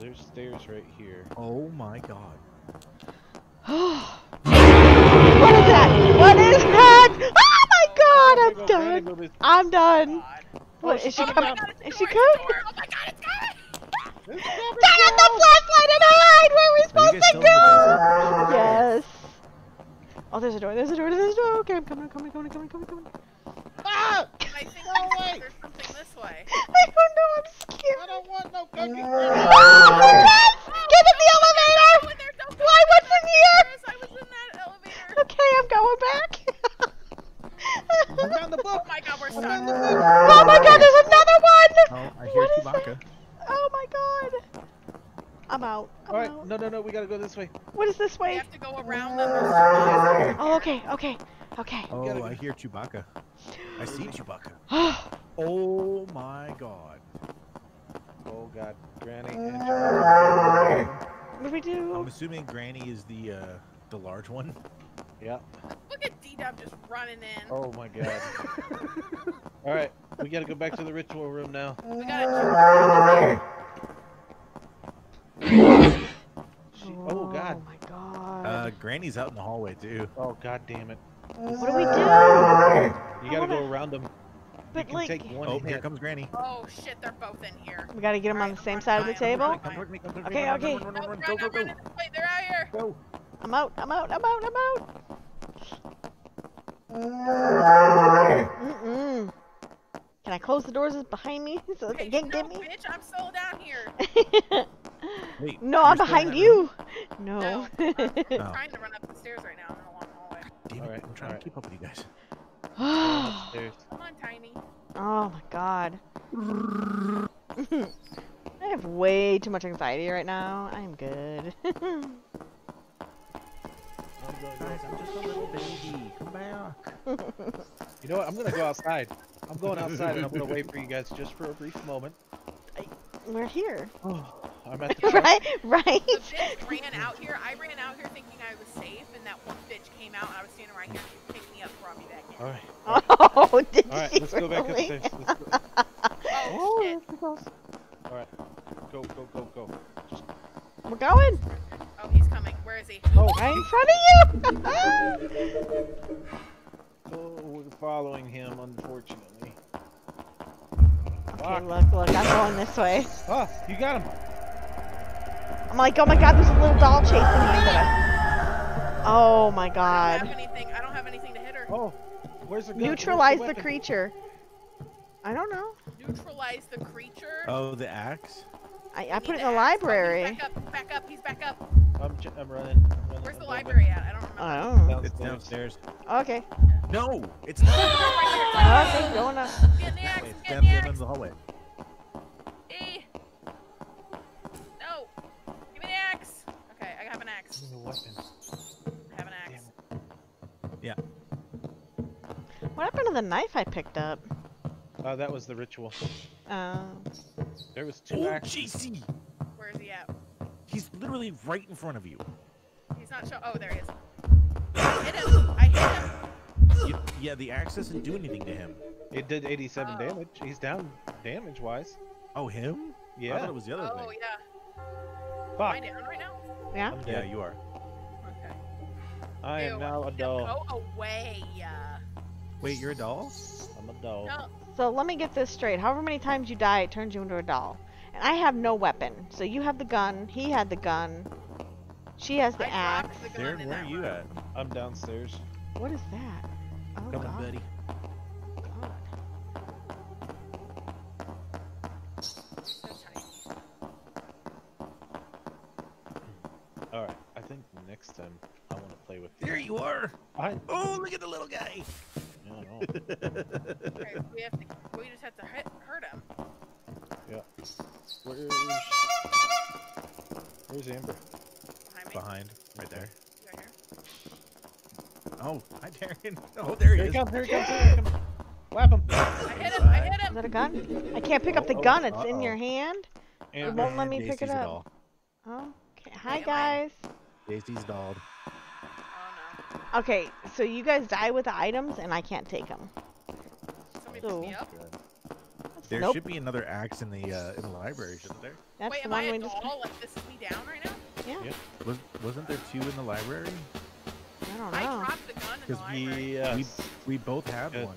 There's stairs right here. Oh my god. [SIGHS] [SIGHS] what is that? What is that? Oh my god, I'm Go, go, done. go, I'm done. God. What is she Oh my coming? God, it's Is she coming? it's the door. Oh my god, it's coming! Turn on the flashlight and hide! Where are we Are supposed guys to still in the go? Yes. Oh, there's a door. There's a door. There's a door. Okay, I'm coming. I'm coming. Coming. Coming. Coming. Coming. Ah! [LAUGHS] I think there's something this way. I don't know. I'm scared. I don't want no cookie. Oh, yes! Get in the elevator! Go in there, don't Why? What's in here? I was in that elevator. Okay, I'm going back. I found the Oh my god, we're I stuck. the book. oh my god, there's another one! Oh, I hear What is Chewbacca. that? Oh my god. I'm out. I'm All right. out. No, no, no. We gotta go this way. What is this way? We way? have to go around them. There's so many Oh, okay, okay, okay. Oh, go- I hear Chewbacca. I see Chewbacca. Oh, [GASPS] Oh my god. Oh God, Granny and Chewbacca. what do we do? I'm assuming Granny is the uh the large one. Yeah. Look at D-Dub just running in. Oh my God. All right. We gotta go back to the ritual room now. We gotta She, oh God. Oh my god. Uh Granny's out in the hallway too. Oh God damn it. what do we do? You gotta wanna- go around them. But you can like, take one Oh, hit. here comes Granny. Oh shit, they're both in here. we gotta get them on the same side of the fire, I'm on table. fire. Come towards me, come towards Okay, me. Run, okay. Run, run, No, run, run, run, Go, go, run, go. run this way, They're out here. Go. I'm out. I'm out. I'm out. I'm out. Mm-mm. Can I close the doors behind me [LAUGHS] so that they can't no, get me? bitch, I'm still down here. [LAUGHS] Wait, no, I'm behind you. room? [LAUGHS] No. No, Oh. trying to run up the oh. stairs right now. I'm in a long hallway. Damn it, Alright, I'm trying alright. to keep up with you guys. oh [SIGHS] Come on, Tiny. Oh my god. I have way too much anxiety right now. I'm good. Guys, I'm just a little baby. Come back. You know what? I'm gonna go outside. I'm going outside and I'm gonna wait for you guys just for a brief moment. We're here. Oh, I'm at the [LAUGHS] right? Right? The bitch ran out here. I ran out here thinking I was safe, and that one bitch came out. and I was standing right here. She picked me up, brought me back in. All right. [LAUGHS] Oh, did All right. Let's go back really? upstairs. Let's go. [LAUGHS] Oh, oh, shit. All right. Go, go, go, go. We're going. Oh, he's coming. Where is he? Oh, Right in front of you. [LAUGHS] oh, we're following him, unfortunately. Fuck. look, look, I'm going this way. Oh, you got him. I'm like, oh my god, there's a little doll chasing me. But I... Oh my I don't god. have anything. I don't have anything to hit her. Oh, where's the gun? Where's Neutralize the weapon? creature. I don't know. Neutralize the creature. Oh, the axe. I, I put it in the the axe. Oh, he's library. back up. Back up. He's back up. I'm, j- I'm running. I'm running. Where's the library at? I don't remember. I don't know. It's downstairs. downstairs. Okay. No, it's [LAUGHS] not. Okay, going up. Get the axe. It's Get down the the end axe. of the hallway. E. No. Give me the axe. Okay, I have an axe. Give me the weapon. I have an axe. Yeah. What happened to the knife I picked up? Uh, that was the ritual. Uh, There was two Oh, axes. JC. Where is he at? He's literally right in front of you. He's not sure. Oh, there he is. I hit him. I hit him. You- yeah, the axe doesn't do anything to him. It did 87 Oh. damage. He's down damage wise. Oh, him? Yeah. I Yeah. thought it was the other Oh thing. yeah. Am I down right now? yeah. I'm Yeah, you are. Okay. I am now a no, doll. Go away. Yeah. Wait, you're a doll? I'm a doll. No. So let me get this straight. However many times you die, it turns you into a doll. And I have no weapon. So you have the gun. He had the gun. She has the I axe. dropped the Darren, where are you room. at? I'm downstairs. What is that? Oh Coming, god. buddy. god. All right. I think next time I want to play with you. There you are. I, Oh, look at the little guy. [LAUGHS] can't pick up the Oh, gun. It's in uh-oh. your hand. It won't let [LAUGHS] me And pick it up. doll. Okay. Hi Wait, guys. Daisy dolled. Oh no. Okay, so you guys die with the items, and I can't take them. Somebody So- pick me up. There nope. should be another axe in the uh, in the library, shouldn't there? That's Wait, the am I one a we just. doll? Like this is me down right now? Yeah. Yeah. Was wasn't there two in the library? I don't I know. dropped the gun in the 'Cause library. Yes. We both had Good. one.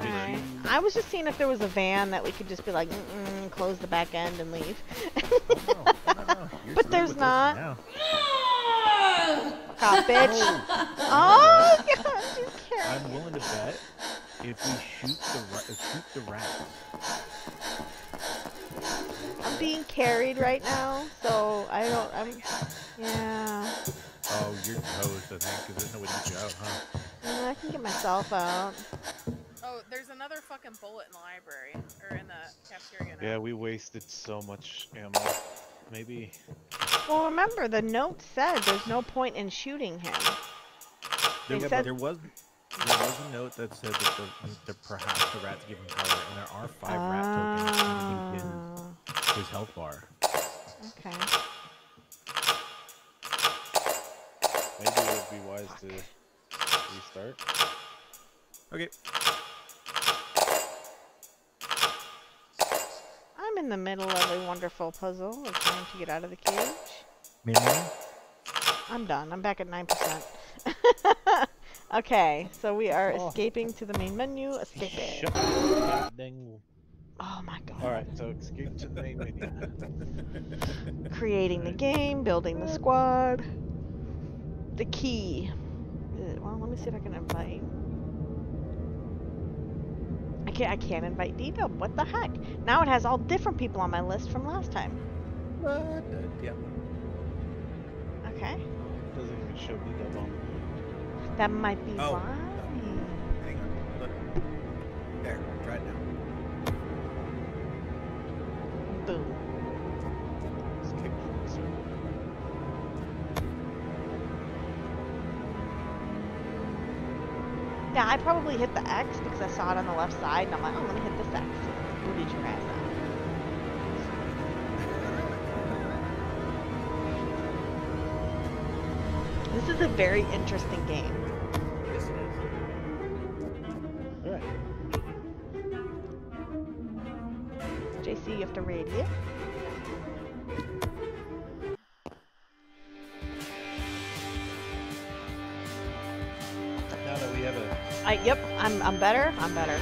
Did And Alright. she- I was just seeing if there was a van that we could just be like, mm-mm, close the back end and leave. Oh, no, no, But there's not. Now. Cop bitch. Oh, Oh, God, she's carrying. I'm willing to bet if we shoot the ra- shoot the rat. I'm being carried right now, so I don't. I'm. Yeah. Oh, you're toast, I think, because there's no way to get you out, huh? Uh, I can get myself out. Oh, there's another fucking bullet in the library or in the cafeteria now. Yeah, we wasted so much ammo. Maybe. Well, remember the note said there's no point in shooting him. There, It wa- said- there was there was a note that said that the, the perhaps the rats give him power, and there are five rat tokens Ah, in his health bar. okay. Maybe it would be wise to restart. Okay. I'm in the middle of a wonderful puzzle of trying to get out of the cage. I'm done. I'm back at 9%. [LAUGHS] okay, so we are Oh. escaping to the main menu. The dang. Oh my god. All right, so escape to the main menu. [LAUGHS] Creating the game, building the squad. The key. Uh, Well, let me see if I can invite. I can't. I can't invite D-Dub. What the heck? Now it has all different people on my list from last time. What? Uh, yeah. Okay, Doesn't even show me double. that might be Oh. why. Hang on. Look. There. Try it now. Boom. Yeah, I probably hit the X because I saw it on the left side, and I'm like, oh, let me hit this X. Booted your ass out. This is a very interesting game. Yes, it is. All right. JC, you have to raid. I, yep, I'm, I'm better. I'm better.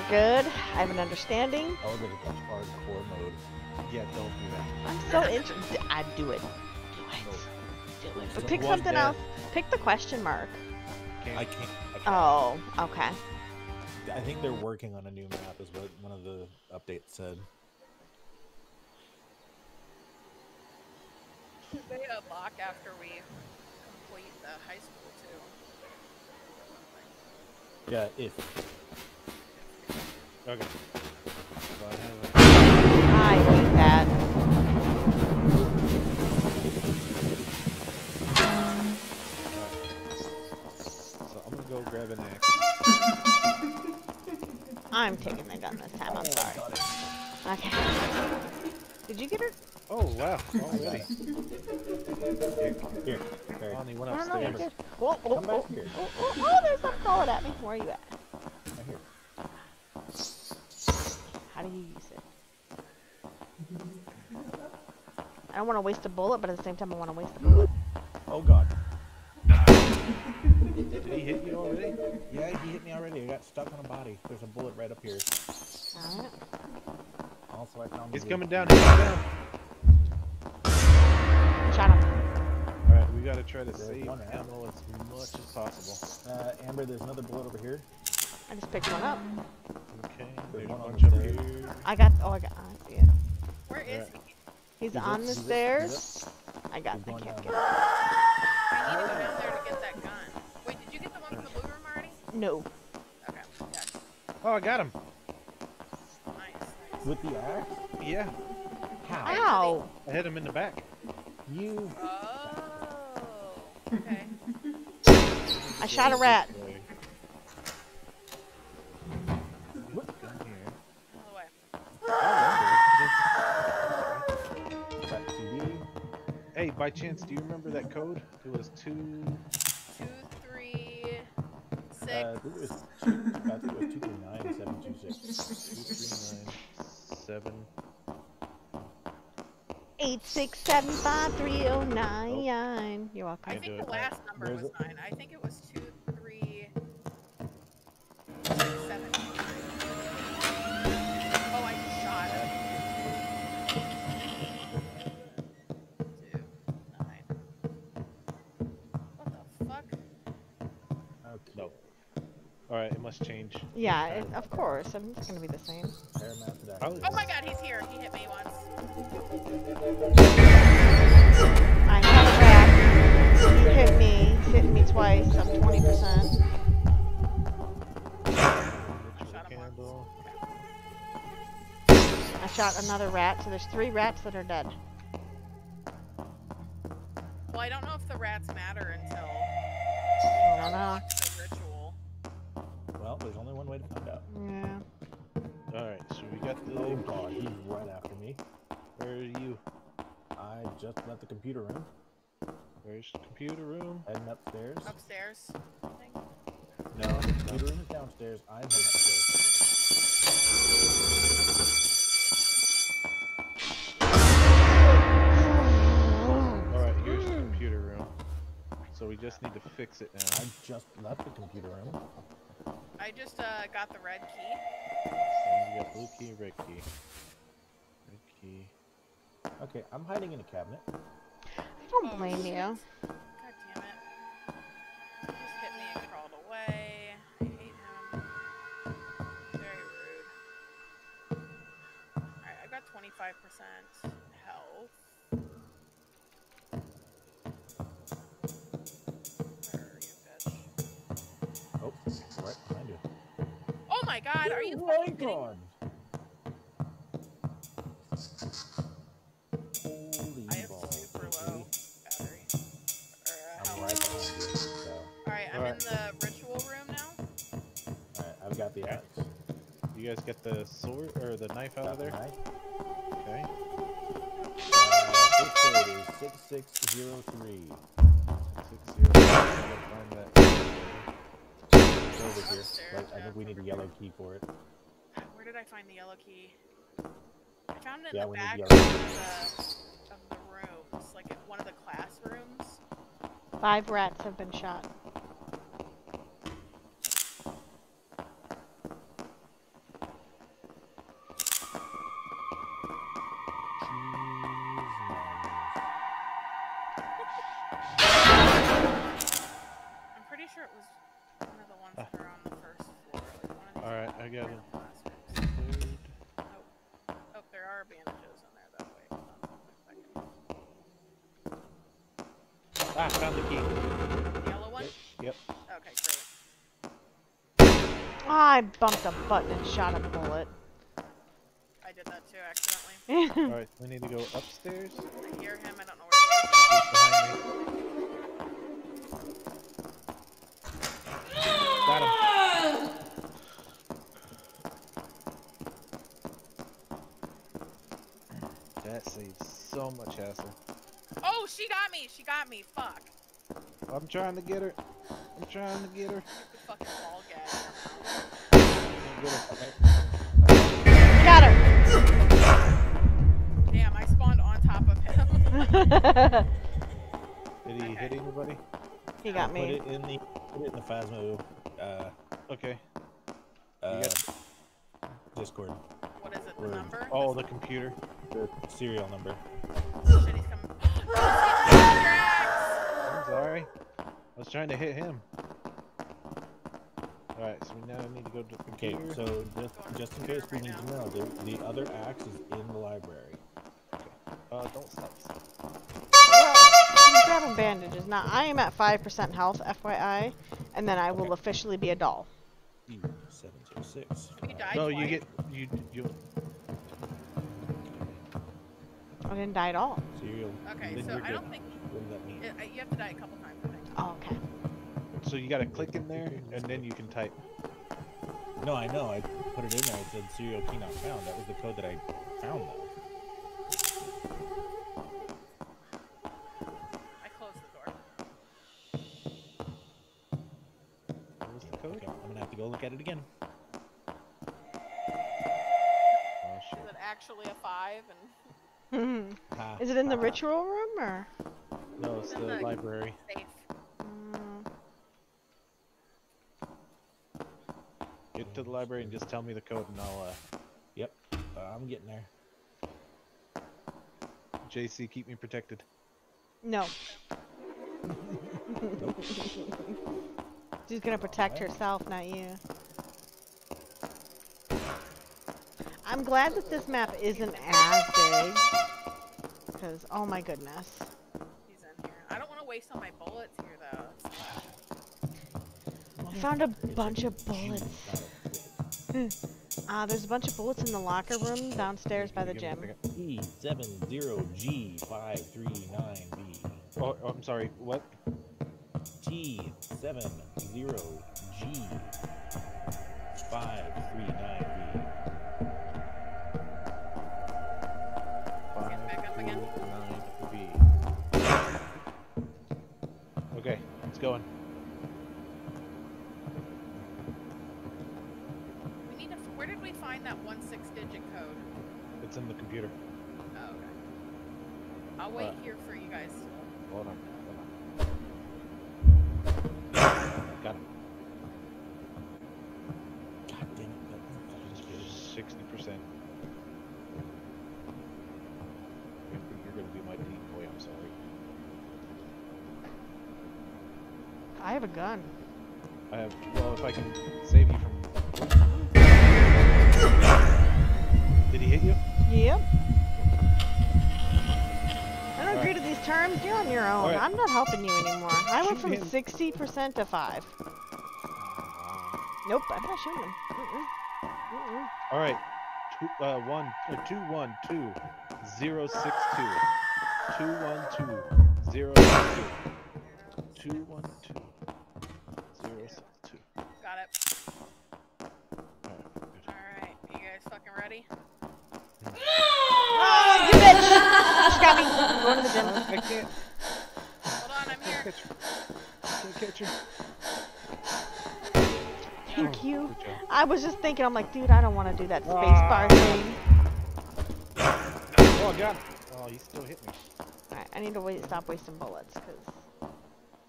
We're good. I have an understanding. Elevator touch hardcore mode. Yeah, don't do that. I'm so interested. I'd do it. Do it. Do it. But pick something death. else. Pick the question mark. I can't. I, can't. Oh, okay. I think they're working on a new map, is what one of the updates said. Should They unlock after we complete the high school too. Yeah, if Okay. I hate that. Um, so I'm gonna go grab an axe. I'm taking the gun this time. I'm sorry. Okay. Did you get her? Oh wow, already. here, Barry, Bonnie went I don't know. You upstairs. did. Whoa, whoa, come whoa. back oh, here. Oh, oh, oh, there's something crawling at me. Where are you at? Right here. How do you use it? I don't want to waste a bullet, but at the same time, I want to waste a bullet. Oh God. Did he hit you already? Yeah, he hit me already. I got stuck on a body. There's a bullet right up here. Alright. Also, I found. He's coming down. He's coming down. Shot him. All right, we gotta try to There's save one out. ammo as much as possible. Uh, Amber, there's another bullet over here. I just picked one up. Okay, There's there's a one bunch the up here. I got. Oh, I got. I see it. Where is Alright. he? He's He's on up- the he's up- stairs. I got. He's I can't down. get. I need to go down there to get that gun. Wait, did you get the one from the blue room already? No. Okay. Yeah. Oh, I got him. Nice. nice. With the axe? Yeah, How? Ow! I hit him in the back. You. Oh. Okay. I shot a rat. Boy. Gun here. All the way. Is that CD? Hey, by chance, do you remember that code? It was two. Two, three, six. Uh, I think it was two, I think it was two three nine seven two six. Two, three, nine, seven. Eight six seven five three oh nine. You're welcome. I think the last number Where's was it? nine. I think it was two, three, six, seven. Oh, I just shot him. Two, nine. What the fuck? Okay. No. All right, it must change. Yeah, it, of course. I'm just gonna be the same. Paramount to that. Oh my god, he's here. He hit me once. I have a rat. You hit me. Hitting me twice. I'm 20%. Shot him once. candle. I shot another rat, so there's three rats that are dead. Well, I don't know if the rats matter until I don't know. I just left the computer room, Where's the computer room? heading upstairs. Upstairs. No, the computer room is downstairs. I'm heading upstairs. All right, here's the computer room. So we just need to fix it now. I just left the computer room. I just uh, got the red key. So we got blue key, red key. Red key. Okay, I'm hiding in a cabinet. I don't oh, blame you. God damn it. He just hit me and crawled away. I hate him. Very rude. Alright, I've got 25% health. Where are you, bitch? Oh, right behind you. Oh my god, are you Oh fucking my kidding? God. In the ritual room now. alright, I've got the axe. You guys get the sword or the knife out Got of there? knife. Okay. Uh, this code is six six zero three. Six zero. Find that. It's over here. Upstairs, But I think we need a yellow key for it. Where did I find the yellow key? I found it in Yeah, the we back of of the, of the rooms, like in one of the classrooms. Five rats have been shot. Bumped a button and shot a bullet. I did that too accidentally. [LAUGHS] All right, we need to go upstairs. I hear him. I don't know where he is. He's behind me. Got him. That saves so much hassle. Oh, she got me. She got me. Fuck. I'm trying to get her. I'm trying to get her. The fucking ball gag. in her mouth. I'm gonna get her. Damn, I spawned on top of him. Did he Okay. hit anybody? he got Put me. it in the put it in the Phasmo uh, Okay. uh, got- Discord. what is it? The Word. number? Oh, the computer. The serial number. Oh, shit, he's coming. I'm sorry. I was trying to hit him. Alright, so we now need to go to the Okay, computer. so just just in case we need to know, the, the other axe is in the library. Uh, don't stop. Well, I'm grabbing bandages. Now, I am at 5% health, FYI, and then I will Okay. officially be a doll. Seven zero six. We died No, you get you you. I didn't die at all. Serial. Okay, so you're I don't think What does that mean? it, I- you have to die a couple times. I think. Oh, okay. So you gotta click in there, and then you can type. No, I know. I put it in there. It said serial key not found. That was the code that I found though. I closed the door. What was the code? Okay, I'm gonna have to go look at it again. Oh shit. Is it actually a five? And [LAUGHS] Ha. Is it in the ritual room, or? No, it's the the- library. safe. Mm, Get to the library and just tell me the code, and I'll. Uh, Yep. Uh, I'm getting there. JC, keep me protected. no. [LAUGHS] She's gonna protect Alright. herself, not you. I'm glad that this map isn't as big. Because, oh my goodness. He's in here. I don't want to waste all my bullets here, though. It's- I found a bunch of bullets. Ah, there's a bunch of bullets in the locker room downstairs by the Give me a gym. second. E seven zero G five three nine B. Oh, oh, I'm sorry. What? T seven zero G It's in the computer. Oh, okay. I'll wait Uh, here for you guys. Hold on. Hold on. Got him. God damn it! That Sixty percent. You're gonna be my decoy. I'm sorry. I have a gun. I have. Well, if I can save you from. Yep. I don't agree to these terms. You're on your own. Alright. I'm not helping you anymore. I went from 60% to 5. Nope, I'm not shooting him. All right. Two, uh, one, uh, two, one, two, zero, six, two. Two, one, two, zero, six, two. Two, one, two, zero, six, two. Got it. All right, good. All right. You guys fucking ready? Oh, you bitch! She got me. Going to. I can't, Hold on, I'm can't here. catch her. Can't catch her. Thank Oh, you. I was just thinking, I'm like, dude, I don't want to do that space Ah. bar thing. Oh, God. Oh, you still hit me. Alright, I need to wait, stop wasting bullets, because...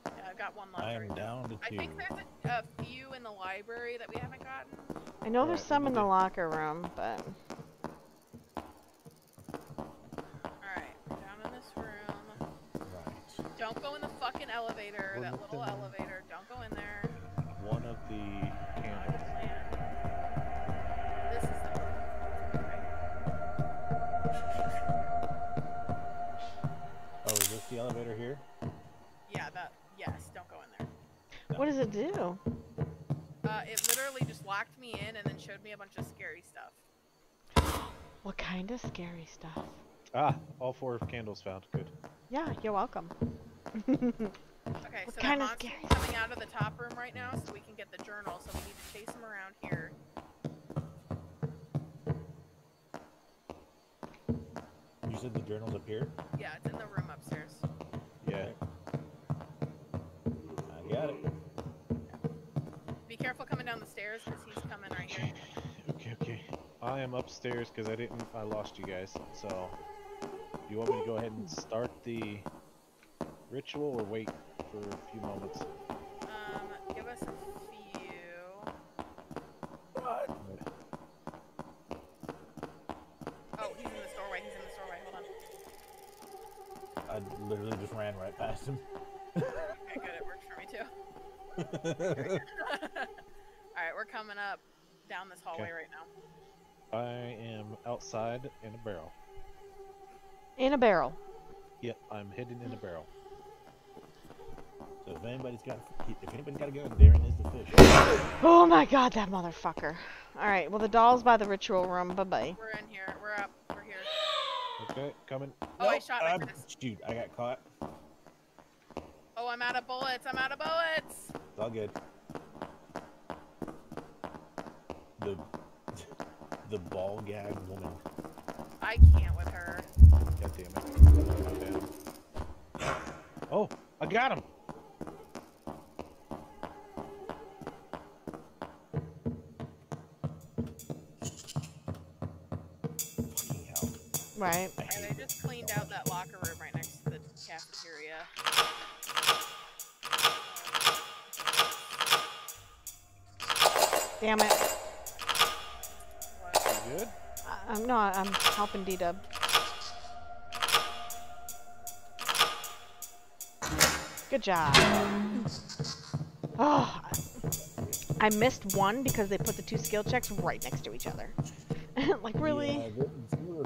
Yeah, I've got one left. I'm now. down to I two. think there's a, a few in the library that we haven't gotten. I know there's some in the locker room, but... All right, down in this room. Right. don't go in the fucking elevator. We're that little looking- elevator. Don't go in there. One of the candles. This is the right. Oh, is this the elevator here? Yeah, that. Yes, don't go in there. What does it do? Uh, it literally just locked me in and then showed me a bunch of scary stuff. What kind of scary stuff? Ah, all four candles found. Good. Yeah, you're welcome. [LAUGHS] Okay, What so kind that of monster's scary coming out of the top room right now, so we can get the journal. So we need to chase him around here. You said the journal's up here? Yeah, it's in the room upstairs. Yeah. I got it. Be careful coming down the stairs because he's coming right here. Okay, okay. I am upstairs because I didn't. I lost you guys. So, you want me to go ahead and start the ritual or wait for a few moments? Um, give us a few. Oh, he's in this doorway. He's in this doorway. Hold on. I literally just ran right past him. Okay, good. It works for me too. [LAUGHS] All right, we're coming up down this hallway Okay. right now. I am outside in a barrel. In a barrel. Yep, I'm hidden in a barrel. So if anybody's got, if anybody's got a gun, Darren is the fish. Oh my god, that motherfucker. Alright, well the doll's by the ritual room. Bye bye. We're in here. We're up. We're here. Okay, coming. Oh, I shot my I'm- Shoot, I got caught. Oh, I'm out of bullets. I'm out of bullets. It's all good. The the ball gag woman. I can't with her. God damn it. I'm. Oh, I got him. Right. And hate they just cleaned out that locker room right next to the cafeteria. Damn it. What? You good? I- I'm not. I'm helping D-Dub. Good job. Oh, I missed one because they put the two skill checks right next to each other. [LAUGHS] like really? Yeah,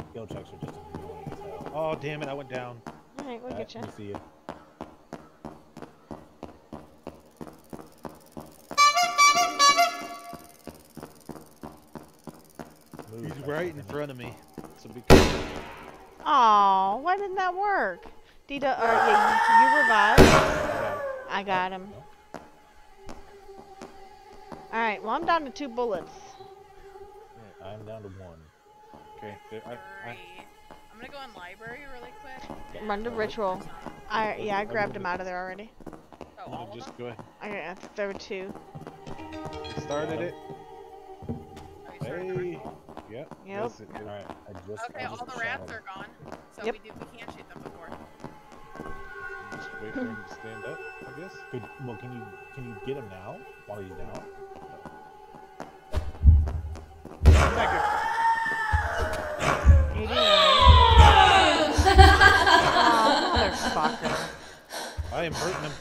skill checks are just annoying as hell. Oh, damn it, I went down. All right, we'll Alright, get you. let see you. He's right in front of me. So be careful. Oh, why didn't that work? D-Dub, or yeah, you, you revived. Yeah. I got him. All right, well I'm down to two bullets. I'm down to one. Okay, there, I, I, Three. I'm gonna go in library really quick. Run to ritual. I yeah, I grabbed him out of there already. Oh, I'm all just go ahead. I got there were two. Started it. Oh, started Hey. ritual? Yep. Yep. that's it. Alright, I just. Okay, I all the rats him. are gone. So Yep. we do we can't shoot them before. Just wait for him to stand up, I guess. Could, well, can you can you get him now while he's down? I am hurting him.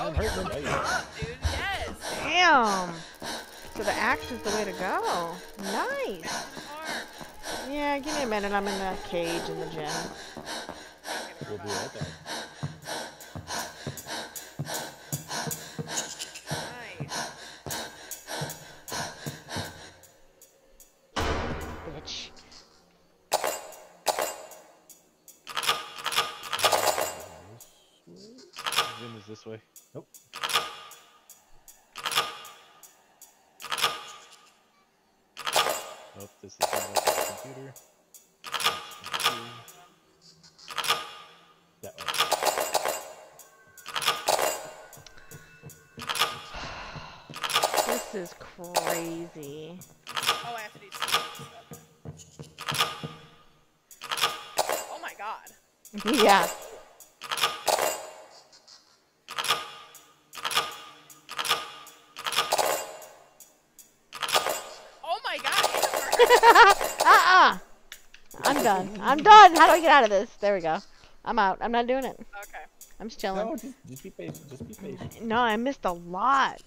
Oh, I'm you're hurting him. fucking up, dude. Yes. Damn. So the axe is the way to go. Nice. Yeah, give me a minute. I'm in the cage in the gym. We'll gonna do revive. This way. Nope. Nope, this is not the computer. That way. This is crazy. Oh, I have to do two. Oh my god. [LAUGHS] yeah. Oh my god. Uh-uh. [LAUGHS] I'm done. I'm done. How do I get out of this? There we go. I'm out. I'm not doing it. okay. I'm just chilling. No, just, just be patient. Just be patient. No, I missed a lot.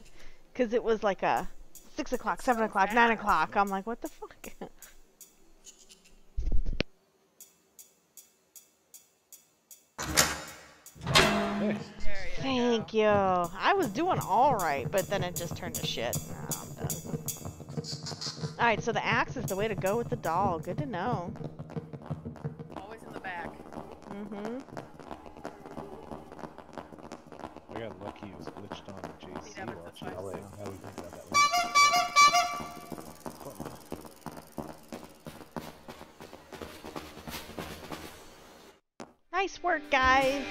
Because it was like a 6 o'clock, 7 so o'clock, 9 o'clock. I'm like, what the fuck? [LAUGHS] Hey, There you Thank you. I was doing alright, but then it just turned to shit. Nah, I'm done. Alright, so the axe is the way to go with the doll. Good to know. Always in the back. Mm-hmm. I got lucky. It was glitched on JC Yeah, but while that's she why I I'll was let, said- I'll let you think about that one. Nice work, guys.